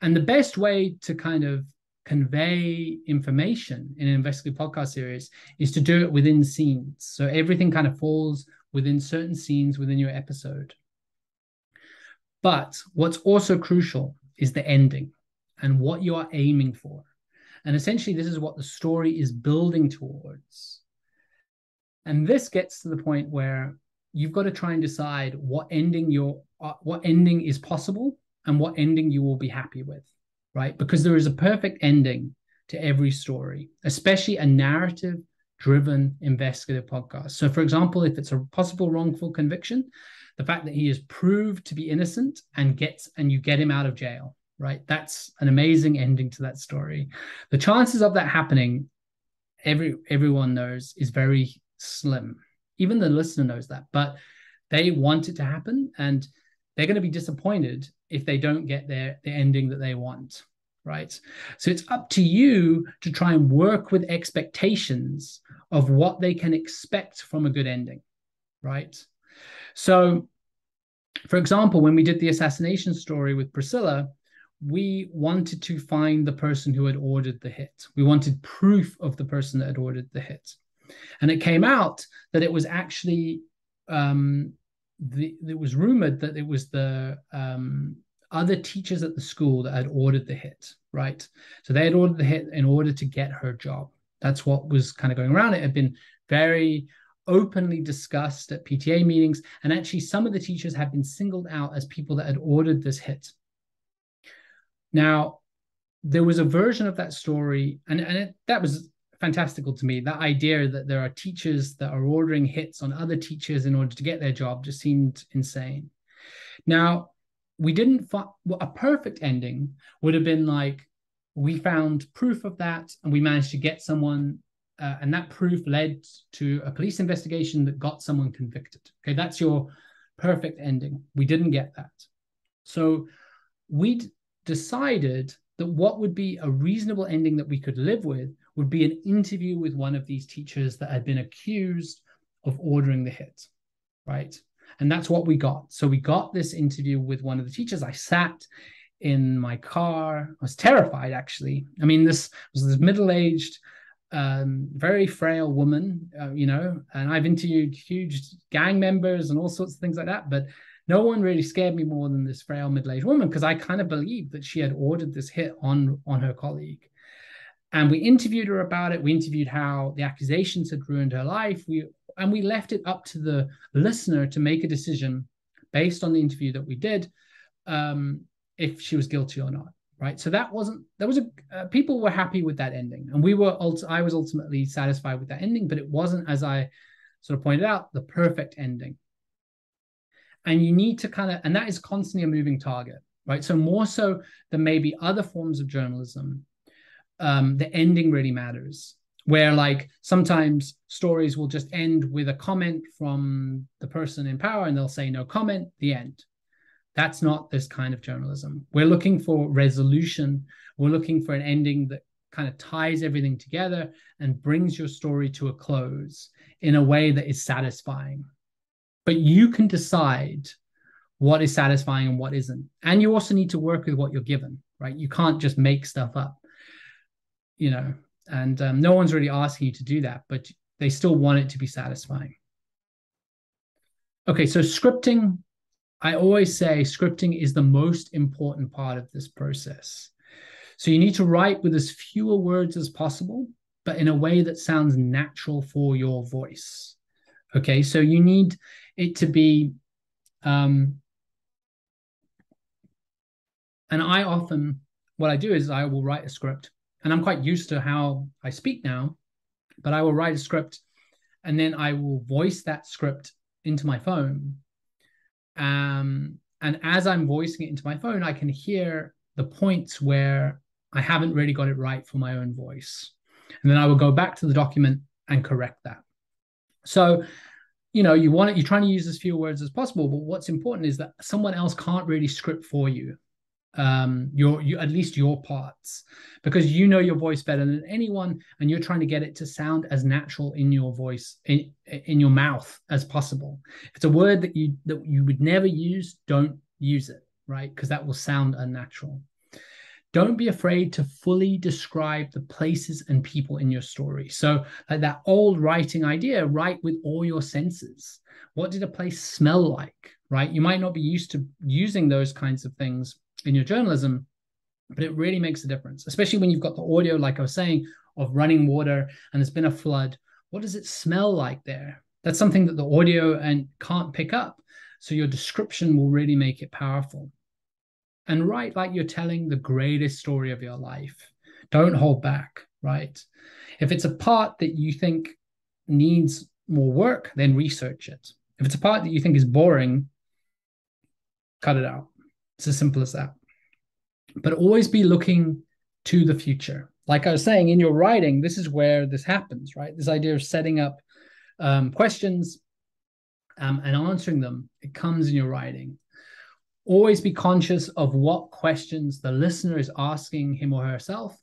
And the best way to kind of convey information in an investigative podcast series is to do it within scenes. So everything kind of falls within certain scenes within your episode. But what's also crucial is the ending and what you are aiming for. And essentially, this is what the story is building towards. And this gets to the point where you've got to try and decide what ending your uh, what ending is possible and what ending you will be happy with, right? Because there is a perfect ending to every story, especially a narrative driven investigative podcast. So, for example, if it's a possible wrongful conviction, the fact that he is proved to be innocent and gets and you get him out of jail, right? That's an amazing ending to that story. The chances of that happening, every everyone knows, is very slim. Even the listener knows that, but they want it to happen. And they're going to be disappointed if they don't get their the ending that they want right? So it's up to you to try and work with expectations of what they can expect from a good ending right? So for example when we did the assassination story with priscilla we wanted to find the person who had ordered the hit. We wanted proof of the person that had ordered the hit. And it came out that it was actually um, the, it was rumored that it was the um, other teachers at the school that had ordered the hit, right? So they had ordered the hit in order to get her job. That's what was kind of going around. It had been very openly discussed at PTA meetings. And actually, some of the teachers had been singled out as people that had ordered this hit. Now, there was a version of that story, and, and it, that was fantastical to me. That idea that there are teachers that are ordering hits on other teachers in order to get their job just seemed insane. Now, we didn't find a perfect ending would have been like we found proof of that and we managed to get someone uh, and that proof led to a police investigation that got someone convicted. Okay that's your perfect ending. We didn't get that. So we decided that what would be a reasonable ending that we could live with would be an interview with one of these teachers that had been accused of ordering the hit, right? And that's what we got. So we got this interview with one of the teachers. I sat in my car. I was terrified, actually. I mean, this was this middle-aged, um, very frail woman, uh, you know, and I've interviewed huge gang members and all sorts of things like that, but no one really scared me more than this frail middle-aged woman because I kind of believed that she had ordered this hit on on her colleague. And we interviewed her about it. We interviewed how the accusations had ruined her life. We and we left it up to the listener to make a decision based on the interview that we did, um, if she was guilty or not. Right. So that wasn't. There was a. Uh, people were happy with that ending, and we were. Ult- I was ultimately satisfied with that ending, but it wasn't, as I sort of pointed out, the perfect ending. And you need to kind of, and that is constantly a moving target, right? So more so than maybe other forms of journalism, um, the ending really matters. Where like sometimes stories will just end with a comment from the person in power and they'll say no comment, the end. That's not this kind of journalism. We're looking for resolution. We're looking for an ending that kind of ties everything together and brings your story to a close in a way that is satisfying. But you can decide what is satisfying and what isn't. And you also need to work with what you're given, right? You can't just make stuff up you know, and um, no one's really asking you to do that, but they still want it to be satisfying. Okay, so scripting, I always say scripting is the most important part of this process. So you need to write with as fewer words as possible, but in a way that sounds natural for your voice. Okay, so you need it to be, um, and I often, what I do is I will write a script and I'm quite used to how I speak now, but I will write a script and then I will voice that script into my phone. Um, and as I'm voicing it into my phone, I can hear the points where I haven't really got it right for my own voice. And then I will go back to the document and correct that. So, you know, you want it, you're trying to use as few words as possible, but what's important is that someone else can't really script for you um your you at least your parts because you know your voice better than anyone and you're trying to get it to sound as natural in your voice in in your mouth as possible. If it's a word that you that you would never use don't use it right? Because that will sound unnatural. Don't be afraid to fully describe the places and people in your story. So like that old writing idea write with all your senses. What did a place smell like right? You might not be used to using those kinds of things in your journalism, but it really makes a difference, especially when you've got the audio, like I was saying, of running water and there's been a flood. What does it smell like there? That's something that the audio and can't pick up. So your description will really make it powerful. And write like you're telling the greatest story of your life. Don't hold back, right? If it's a part that you think needs more work, then research it. If it's a part that you think is boring, cut it out. It's as simple as that. But always be looking to the future. Like I was saying, in your writing, this is where this happens, right? This idea of setting up um, questions um, and answering them, it comes in your writing. always be conscious of what questions the listener is asking him or herself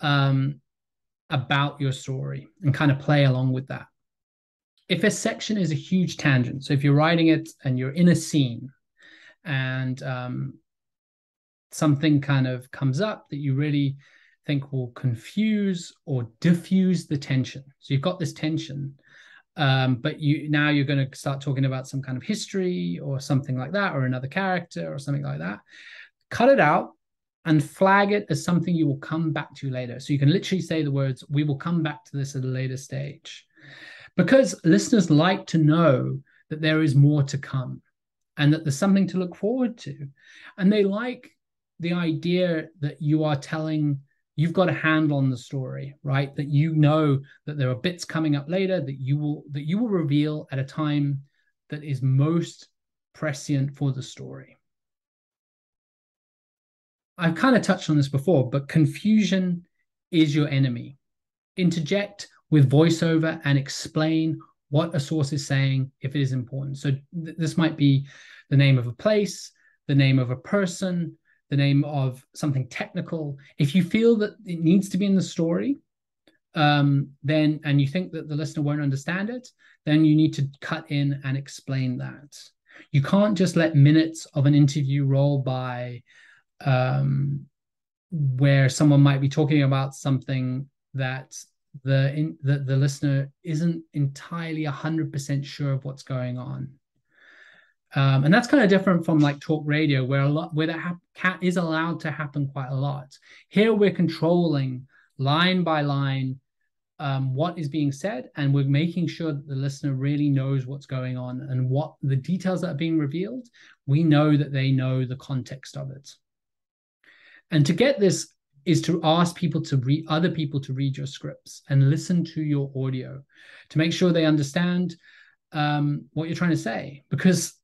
um, about your story and kind of play along with that. If a section is a huge tangent, so if you're writing it and you're in a scene and um, something kind of comes up that you really think will confuse or diffuse the tension. So you've got this tension, um, but you now you're going to start talking about some kind of history or something like that, or another character or something like that. Cut it out and flag it as something you will come back to later. So you can literally say the words, we will come back to this at a later stage. Because listeners like to know that there is more to come and that there's something to look forward to. And they like the idea that you are telling, you've got a handle on the story, right? That you know that there are bits coming up later that you will that you will reveal at a time that is most prescient for the story. I've kind of touched on this before, but confusion is your enemy. Interject with voiceover and explain what a source is saying if it is important. So th- this might be the name of a place, the name of a person, the name of something technical. If you feel that it needs to be in the story, um, then and you think that the listener won't understand it, then you need to cut in and explain that. You can't just let minutes of an interview roll by um, where someone might be talking about something that the in, the, the listener isn't entirely 100% sure of what's going on. Um, and that's kind of different from like talk radio where a lot where that ha- is allowed to happen quite a lot. Here we're controlling line by line um, what is being said and we're making sure that the listener really knows what's going on and what the details that are being revealed we know that they know the context of it. And to get this is to ask people to read other people to read your scripts and listen to your audio to make sure they understand um, what you're trying to say. Because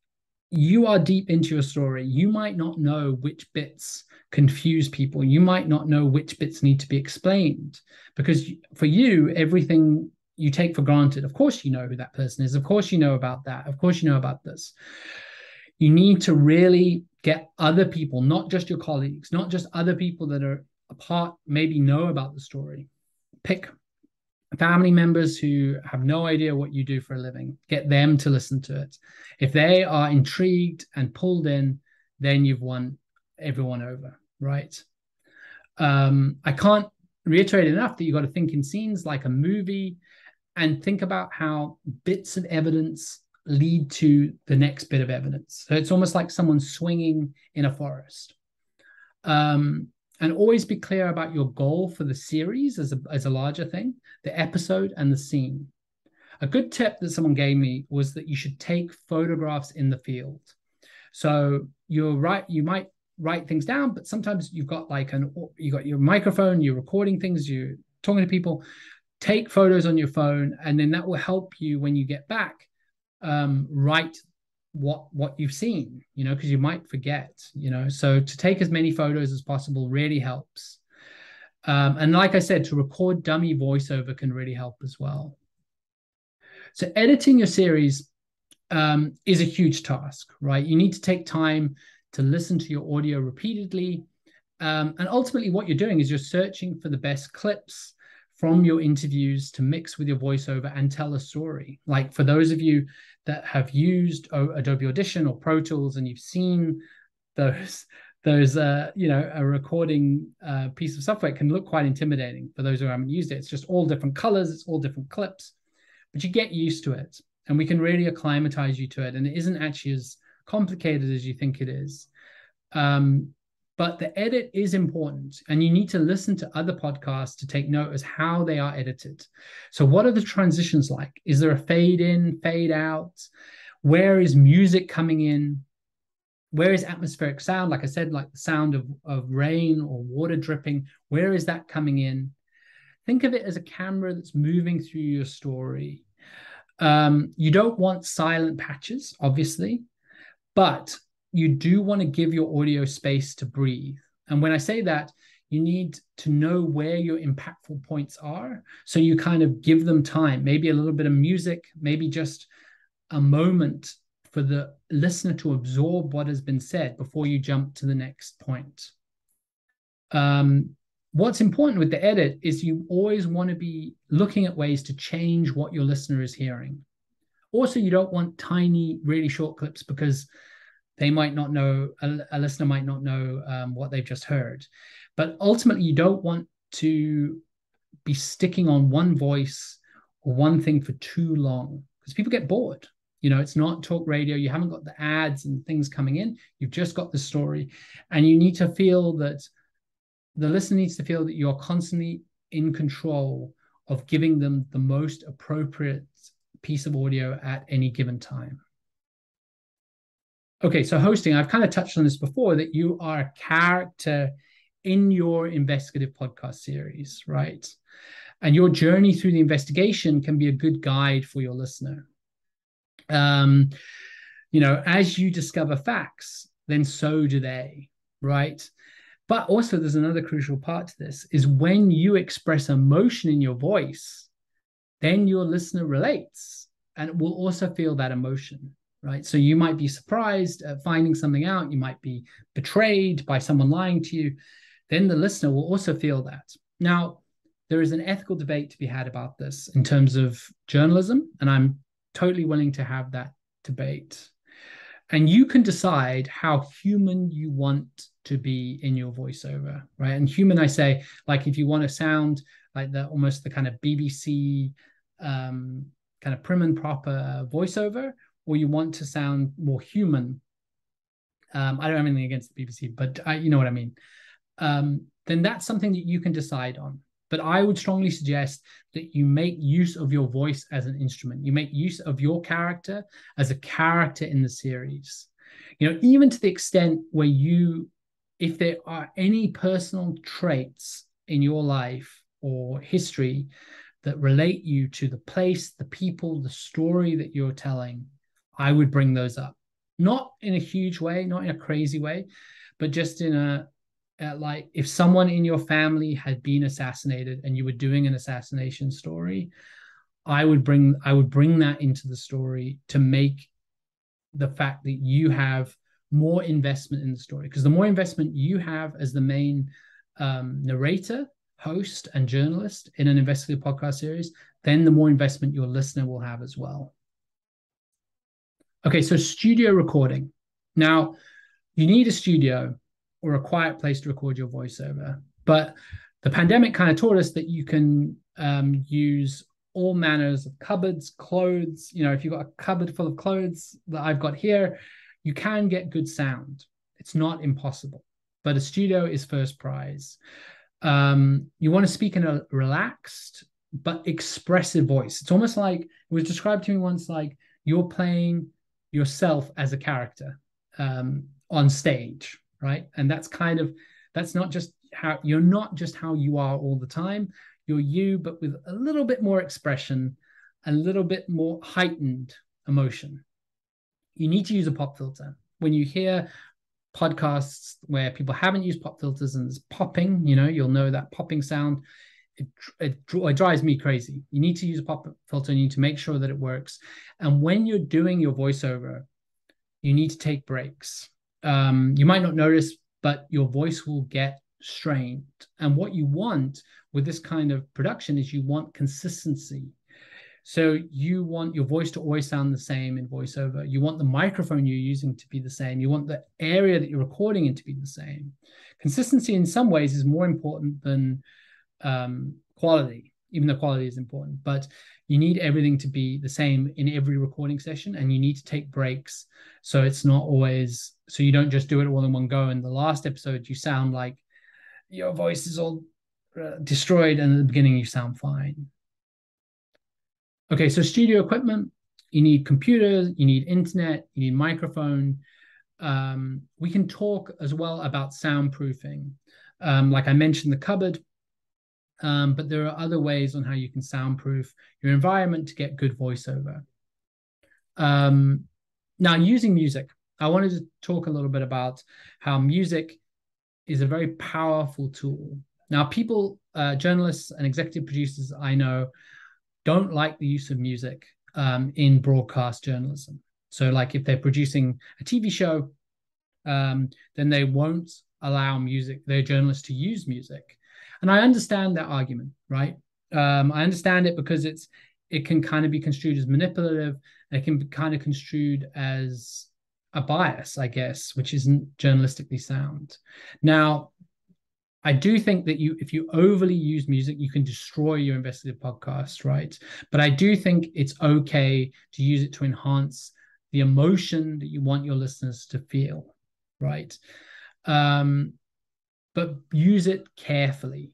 you are deep into your story. You might not know which bits confuse people. You might not know which bits need to be explained. Because for you everything you take for granted of course you know who that person is. Of course you know about that. Of course you know about this. You need to really get other people, not just your colleagues, not just other people that are apart, maybe know about the story. Pick family members who have no idea what you do for a living, get them to listen to it. If they are intrigued and pulled in, then you've won everyone over, right? Um, I can't reiterate enough that you've got to think in scenes like a movie and think about how bits of evidence lead to the next bit of evidence. So it's almost like someone swinging in a forest. Um, and always be clear about your goal for the series as a, as a larger thing, the episode and the scene. A good tip that someone gave me was that you should take photographs in the field. So you're right, you might write things down, but sometimes you've got like an you got your microphone, you're recording things, you're talking to people. Take photos on your phone, and then that will help you when you get back um, write what what you've seen you know because you might forget you know? So to take as many photos as possible really helps. Um, and like i said to record dummy voiceover can really help as well. So editing your series um, is a huge task right? You need to take time to listen to your audio repeatedly. Um, and ultimately what you're doing is you're searching for the best clips from your interviews to mix with your voiceover and tell a story. Like for those of you that have used Adobe Audition or Pro Tools and you've seen those those uh, you know a recording uh, piece of software It can look quite intimidating for those who haven't used it. It's just all different colors, it's all different clips, but you get used to it, and we can really acclimatize you to it. And it isn't actually as complicated as you think it is. Um, but the edit is important, and you need to listen to other podcasts to take note as how they are edited. So, what are the transitions like? Is there a fade in, fade out? Where is music coming in? Where is atmospheric sound? Like I said, like the sound of, of rain or water dripping, where is that coming in? Think of it as a camera that's moving through your story. Um, you don't want silent patches, obviously, but you do want to give your audio space to breathe. And when I say that, you need to know where your impactful points are. So you kind of give them time, maybe a little bit of music, maybe just a moment for the listener to absorb what has been said before you jump to the next point. Um, what's important with the edit is you always want to be looking at ways to change what your listener is hearing. Also, you don't want tiny, really short clips because they might not know, a, a listener might not know um, what they've just heard. But ultimately, you don't want to be sticking on one voice or one thing for too long because people get bored. You know, it's not talk radio. You haven't got the ads and things coming in. You've just got the story. And you need to feel that the listener needs to feel that you're constantly in control of giving them the most appropriate piece of audio at any given time. Okay, so hosting, I've kind of touched on this before that you are a character in your investigative podcast series, right? And your journey through the investigation can be a good guide for your listener. Um, you know, as you discover facts, then so do they, right? But also, there's another crucial part to this is when you express emotion in your voice, then your listener relates and will also feel that emotion, right? So you might be surprised at finding something out. You might be betrayed by someone lying to you. Then the listener will also feel that. Now, there is an ethical debate to be had about this in terms of journalism, and I'm totally willing to have that debate. And you can decide how human you want to be in your voiceover, right? And human, I say, like if you want to sound like the almost the kind of BBC um, kind of prim and proper voiceover, or you want to sound more human. Um, I don't have anything against the BBC, but I, you know what I mean. Um, then that's something that you can decide on. But I would strongly suggest that you make use of your voice as an instrument. You make use of your character as a character in the series. You know, even to the extent where you if there are any personal traits in your life or history that relate you to the place, the people, the story that you're telling, I would bring those up. Not in a huge way, not in a crazy way, but just in a, like if someone in your family had been assassinated and you were doing an assassination story, I would bring I would bring that into the story to make the fact that you have more investment in the story because the more investment you have as the main um, narrator host and journalist in an investigative podcast series then the more investment your listener will have as well okay so studio recording now you need a studio or a quiet place to record your voiceover but the pandemic kind of taught us that you can um, use all manners of cupboards clothes you know if you've got a cupboard full of clothes that i've got here you can get good sound. It's not impossible, but a studio is first prize. Um, you want to speak in a relaxed but expressive voice. It's almost like it was described to me once like you're playing yourself as a character um, on stage, right? And that's kind of that's not just how you're not just how you are all the time. You're you, but with a little bit more expression, a little bit more heightened emotion you need to use a pop filter. When you hear podcasts where people haven't used pop filters and it's popping, you know, you'll know that popping sound. It, it, it, drives me crazy. You need to use a pop filter. You need to make sure that it works. And when you're doing your voiceover, you need to take breaks. Um, you might not notice, but your voice will get strained. And what you want with this kind of production is you want consistency. So you want your voice to always sound the same in voiceover. You want the microphone you're using to be the same. You want the area that you're recording in to be the same. Consistency in some ways is more important than um, quality, even though quality is important. But you need everything to be the same in every recording session, and you need to take breaks so it's not always so you don't just do it all in one go. In the last episode, you sound like your voice is all uh, destroyed, and at the beginning you sound fine. Okay, so studio equipment, you need computers, you need internet, you need microphone. Um, we can talk as well about soundproofing. Um, like I mentioned, the cupboard, um, but there are other ways on how you can soundproof your environment to get good voiceover. Um, now, using music, I wanted to talk a little bit about how music is a very powerful tool. Now, people, uh, journalists, and executive producers I know don't like the use of music um, in broadcast journalism. So, like if they're producing a TV show, um, then they won't allow music, their journalists to use music. And I understand that argument, right? Um, I understand it because it's it can kind of be construed as manipulative. It can be kind of construed as a bias, I guess, which isn't journalistically sound. Now, I do think that you, if you overly use music, you can destroy your investigative podcast, right? But I do think it's okay to use it to enhance the emotion that you want your listeners to feel, right? Um, but use it carefully.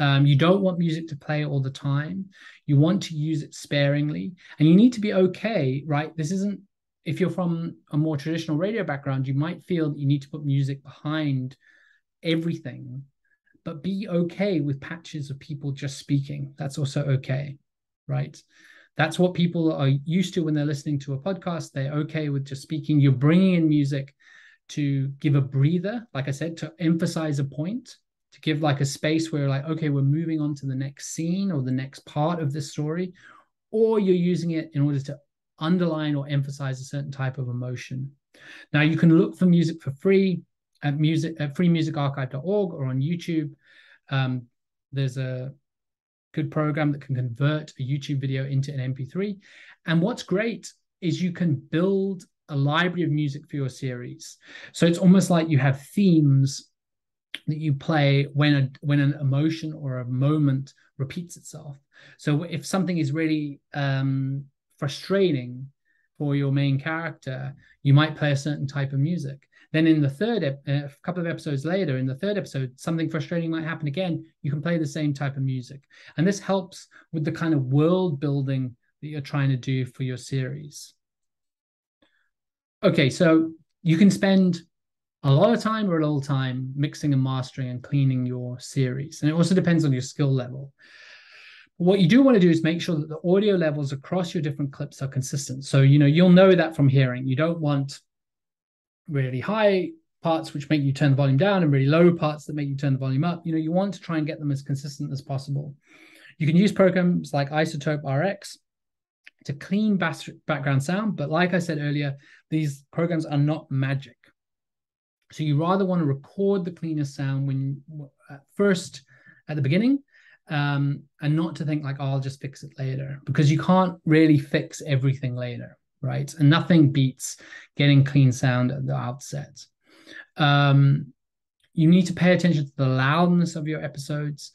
Um, you don't want music to play all the time. You want to use it sparingly, and you need to be okay, right? This isn't if you're from a more traditional radio background, you might feel that you need to put music behind everything, but be okay with patches of people just speaking. That's also okay, right? That's what people are used to when they're listening to a podcast. They're okay with just speaking. You're bringing in music to give a breather, like I said, to emphasize a point, to give like a space where, like, okay, we're moving on to the next scene or the next part of the story, or you're using it in order to underline or emphasize a certain type of emotion. Now you can look for music for free at music at freemusicarchive.org or on YouTube. Um, there's a good program that can convert a YouTube video into an MP3. And what's great is you can build a library of music for your series. So it's almost like you have themes that you play when a when an emotion or a moment repeats itself. So if something is really um, frustrating for your main character, you might play a certain type of music. Then in the third, ep- a couple of episodes later, in the third episode, something frustrating might happen again. You can play the same type of music, and this helps with the kind of world building that you're trying to do for your series. Okay, so you can spend a lot of time or a little time mixing and mastering and cleaning your series, and it also depends on your skill level. What you do want to do is make sure that the audio levels across your different clips are consistent. So, you know, you'll know that from hearing. You don't want really high parts which make you turn the volume down and really low parts that make you turn the volume up. You know, you want to try and get them as consistent as possible. You can use programs like iZotope RX to clean background sound, but like I said earlier, these programs are not magic. So you rather want to record the cleanest sound when at first at the beginning um, and not to think like, oh, I'll just fix it later because you can't really fix everything later, right? And nothing beats getting clean sound at the outset. Um, you need to pay attention to the loudness of your episodes.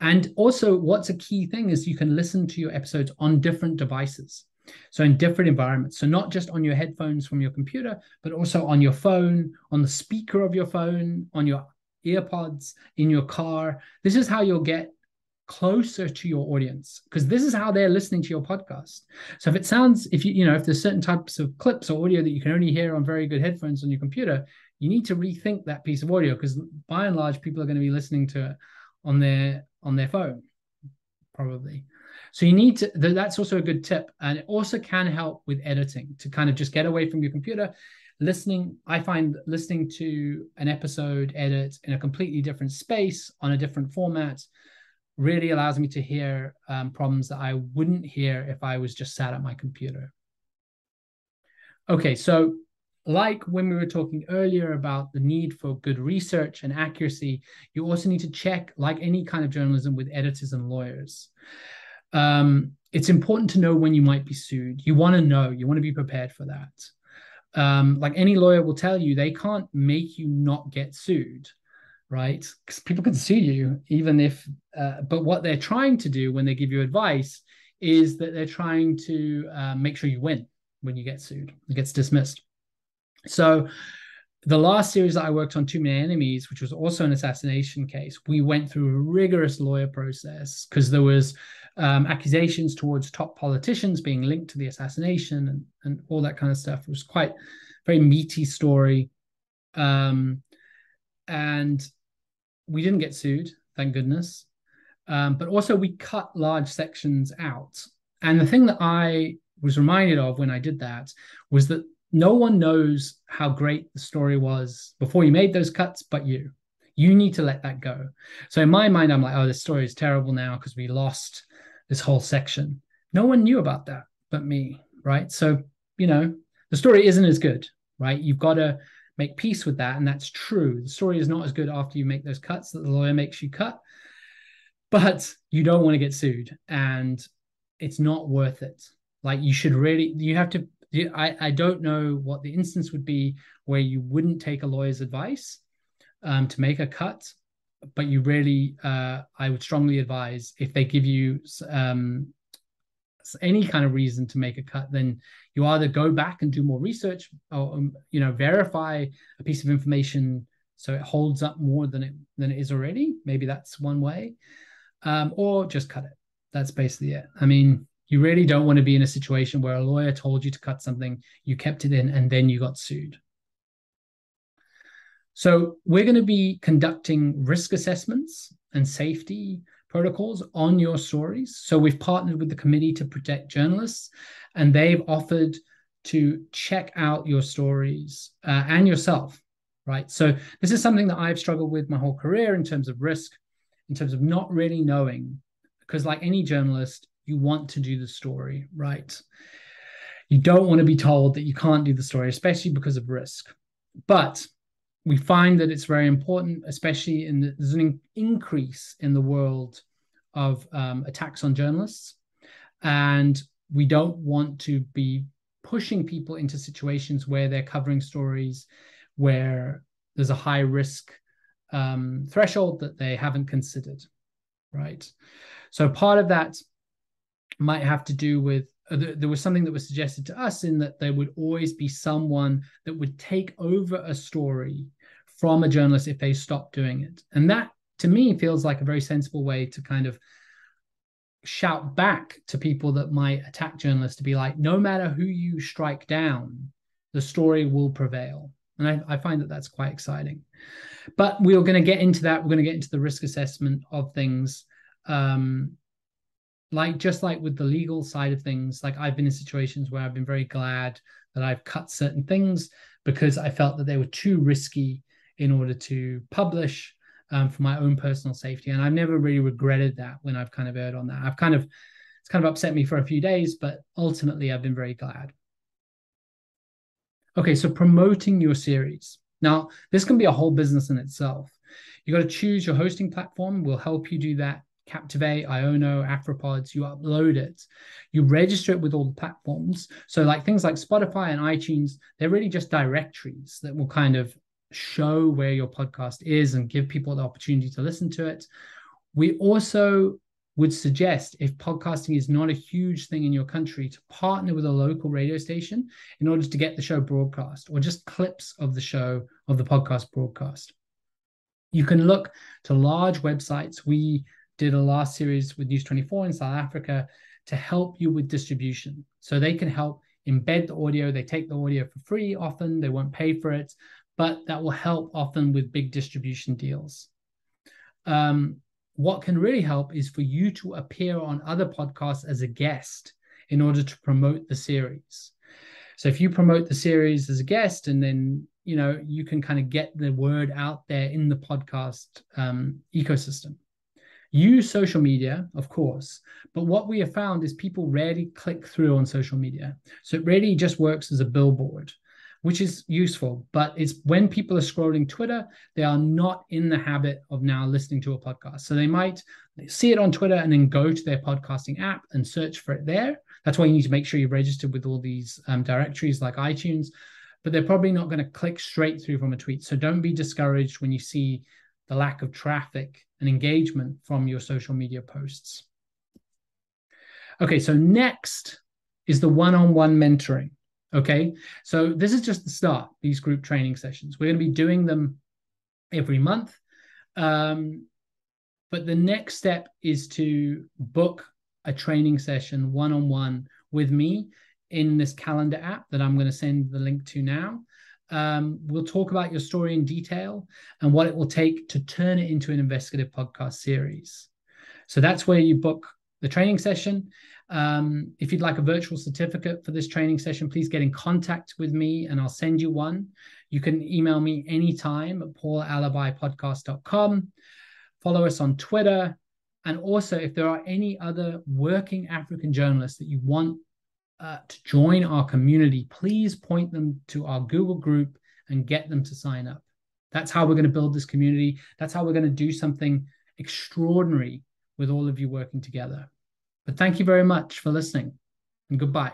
And also, what's a key thing is you can listen to your episodes on different devices. So, in different environments. So, not just on your headphones from your computer, but also on your phone, on the speaker of your phone, on your earpods, in your car. This is how you'll get closer to your audience because this is how they're listening to your podcast. So if it sounds, if you, you know, if there's certain types of clips or audio that you can only hear on very good headphones on your computer, you need to rethink that piece of audio because by and large, people are going to be listening to it on their on their phone, probably. So you need to. That's also a good tip, and it also can help with editing to kind of just get away from your computer. Listening, I find listening to an episode edit in a completely different space on a different format really allows me to hear um, problems that I wouldn't hear if I was just sat at my computer. Okay, so like when we were talking earlier about the need for good research and accuracy, you also need to check, like any kind of journalism, with editors and lawyers. Um, it's important to know when you might be sued. You want to know, you want to be prepared for that. Um, like any lawyer will tell you, they can't make you not get sued right? Because people can sue you even if, uh, but what they're trying to do when they give you advice is that they're trying to uh, make sure you win when you get sued, it gets dismissed. So, the last series that I worked on, Too Many Enemies, which was also an assassination case, we went through a rigorous lawyer process because there was um, accusations towards top politicians being linked to the assassination and, and all that kind of stuff. It was quite very meaty story. Um, and we didn't get sued, thank goodness. Um, but also, we cut large sections out. And the thing that I was reminded of when I did that was that no one knows how great the story was before you made those cuts, but you. You need to let that go. So in my mind, I'm like, oh, this story is terrible now because we lost this whole section. No one knew about that but me, right? So, you know, the story isn't as good, right? You've got to make peace with that. And that's true. The story is not as good after you make those cuts that the lawyer makes you cut, but you don't want to get sued and it's not worth it. Like you should really, you have to, I, I don't know what the instance would be where you wouldn't take a lawyer's advice um, to make a cut, but you really, uh, I would strongly advise if they give you um, any kind of reason to make a cut, then you either go back and do more research or um, you know verify a piece of information so it holds up more than it than it is already. Maybe that's one way, um, or just cut it. That's basically it. I mean, you really don't want to be in a situation where a lawyer told you to cut something, you kept it in, and then you got sued. So we're going to be conducting risk assessments and safety protocols on your stories. So we've partnered with the Committee to Protect Journalists, and they've offered to check out your stories uh, and yourself, right? So this is something that I've struggled with my whole career in terms of risk, in terms of not really knowing, because like any journalist, you want to do the story, right? You don't want to be told that you can't do the story, especially because of risk. But we find that it's very important, especially in the, there's an increase in the world of um, attacks on journalists, and we don't want to be pushing people into situations where they're covering stories where there's a high risk um, threshold that they haven't considered, right? So part of that might have to do with there was something that was suggested to us in that there would always be someone that would take over a story from a journalist if they stopped doing it. And that to me feels like a very sensible way to kind of shout back to people that might attack journalists to be like, no matter who you strike down, the story will prevail. And I, I find that that's quite exciting. But we're going to get into that. We're going to get into the risk assessment of things. Um, like just like with the legal side of things, like I've been in situations where I've been very glad that I've cut certain things because I felt that they were too risky in order to publish um, for my own personal safety. And I've never really regretted that when I've kind of erred on that. I've kind of, it's kind of upset me for a few days, but ultimately I've been very glad. Okay, so promoting your series. Now, this can be a whole business in itself. You got to choose your hosting platform. We'll help you do that Captivate, Iono, Afropods, you upload it, you register it with all the platforms. So, like things like Spotify and iTunes, they're really just directories that will kind of show where your podcast is and give people the opportunity to listen to it. We also would suggest if podcasting is not a huge thing in your country to partner with a local radio station in order to get the show broadcast or just clips of the show of the podcast broadcast. You can look to large websites. We did a last series with News 24 in South Africa to help you with distribution. So they can help embed the audio. They take the audio for free often, they won't pay for it but that will help often with big distribution deals. Um, what can really help is for you to appear on other podcasts as a guest in order to promote the series. So if you promote the series as a guest and then you know you can kind of get the word out there in the podcast um, ecosystem use social media of course but what we have found is people rarely click through on social media so it really just works as a billboard which is useful. But it's when people are scrolling Twitter, they are not in the habit of now listening to a podcast. So they might see it on Twitter and then go to their podcasting app and search for it there. That's why you need to make sure you're registered with all these um, directories like iTunes. But they're probably not going to click straight through from a tweet. So don't be discouraged when you see the lack of traffic and engagement from your social media posts. Okay, so next is the one on one mentoring. Okay, so this is just the start, these group training sessions. We're going to be doing them every month. Um, but the next step is to book a training session one on one with me in this calendar app that I'm going to send the link to now. Um, we'll talk about your story in detail and what it will take to turn it into an investigative podcast series. So that's where you book the training session. Um, if you'd like a virtual certificate for this training session, please get in contact with me and I'll send you one. You can email me anytime at paulalibipodcast.com. Follow us on Twitter. And also, if there are any other working African journalists that you want uh, to join our community, please point them to our Google group and get them to sign up. That's how we're going to build this community. That's how we're going to do something extraordinary with all of you working together. But thank you very much for listening and goodbye.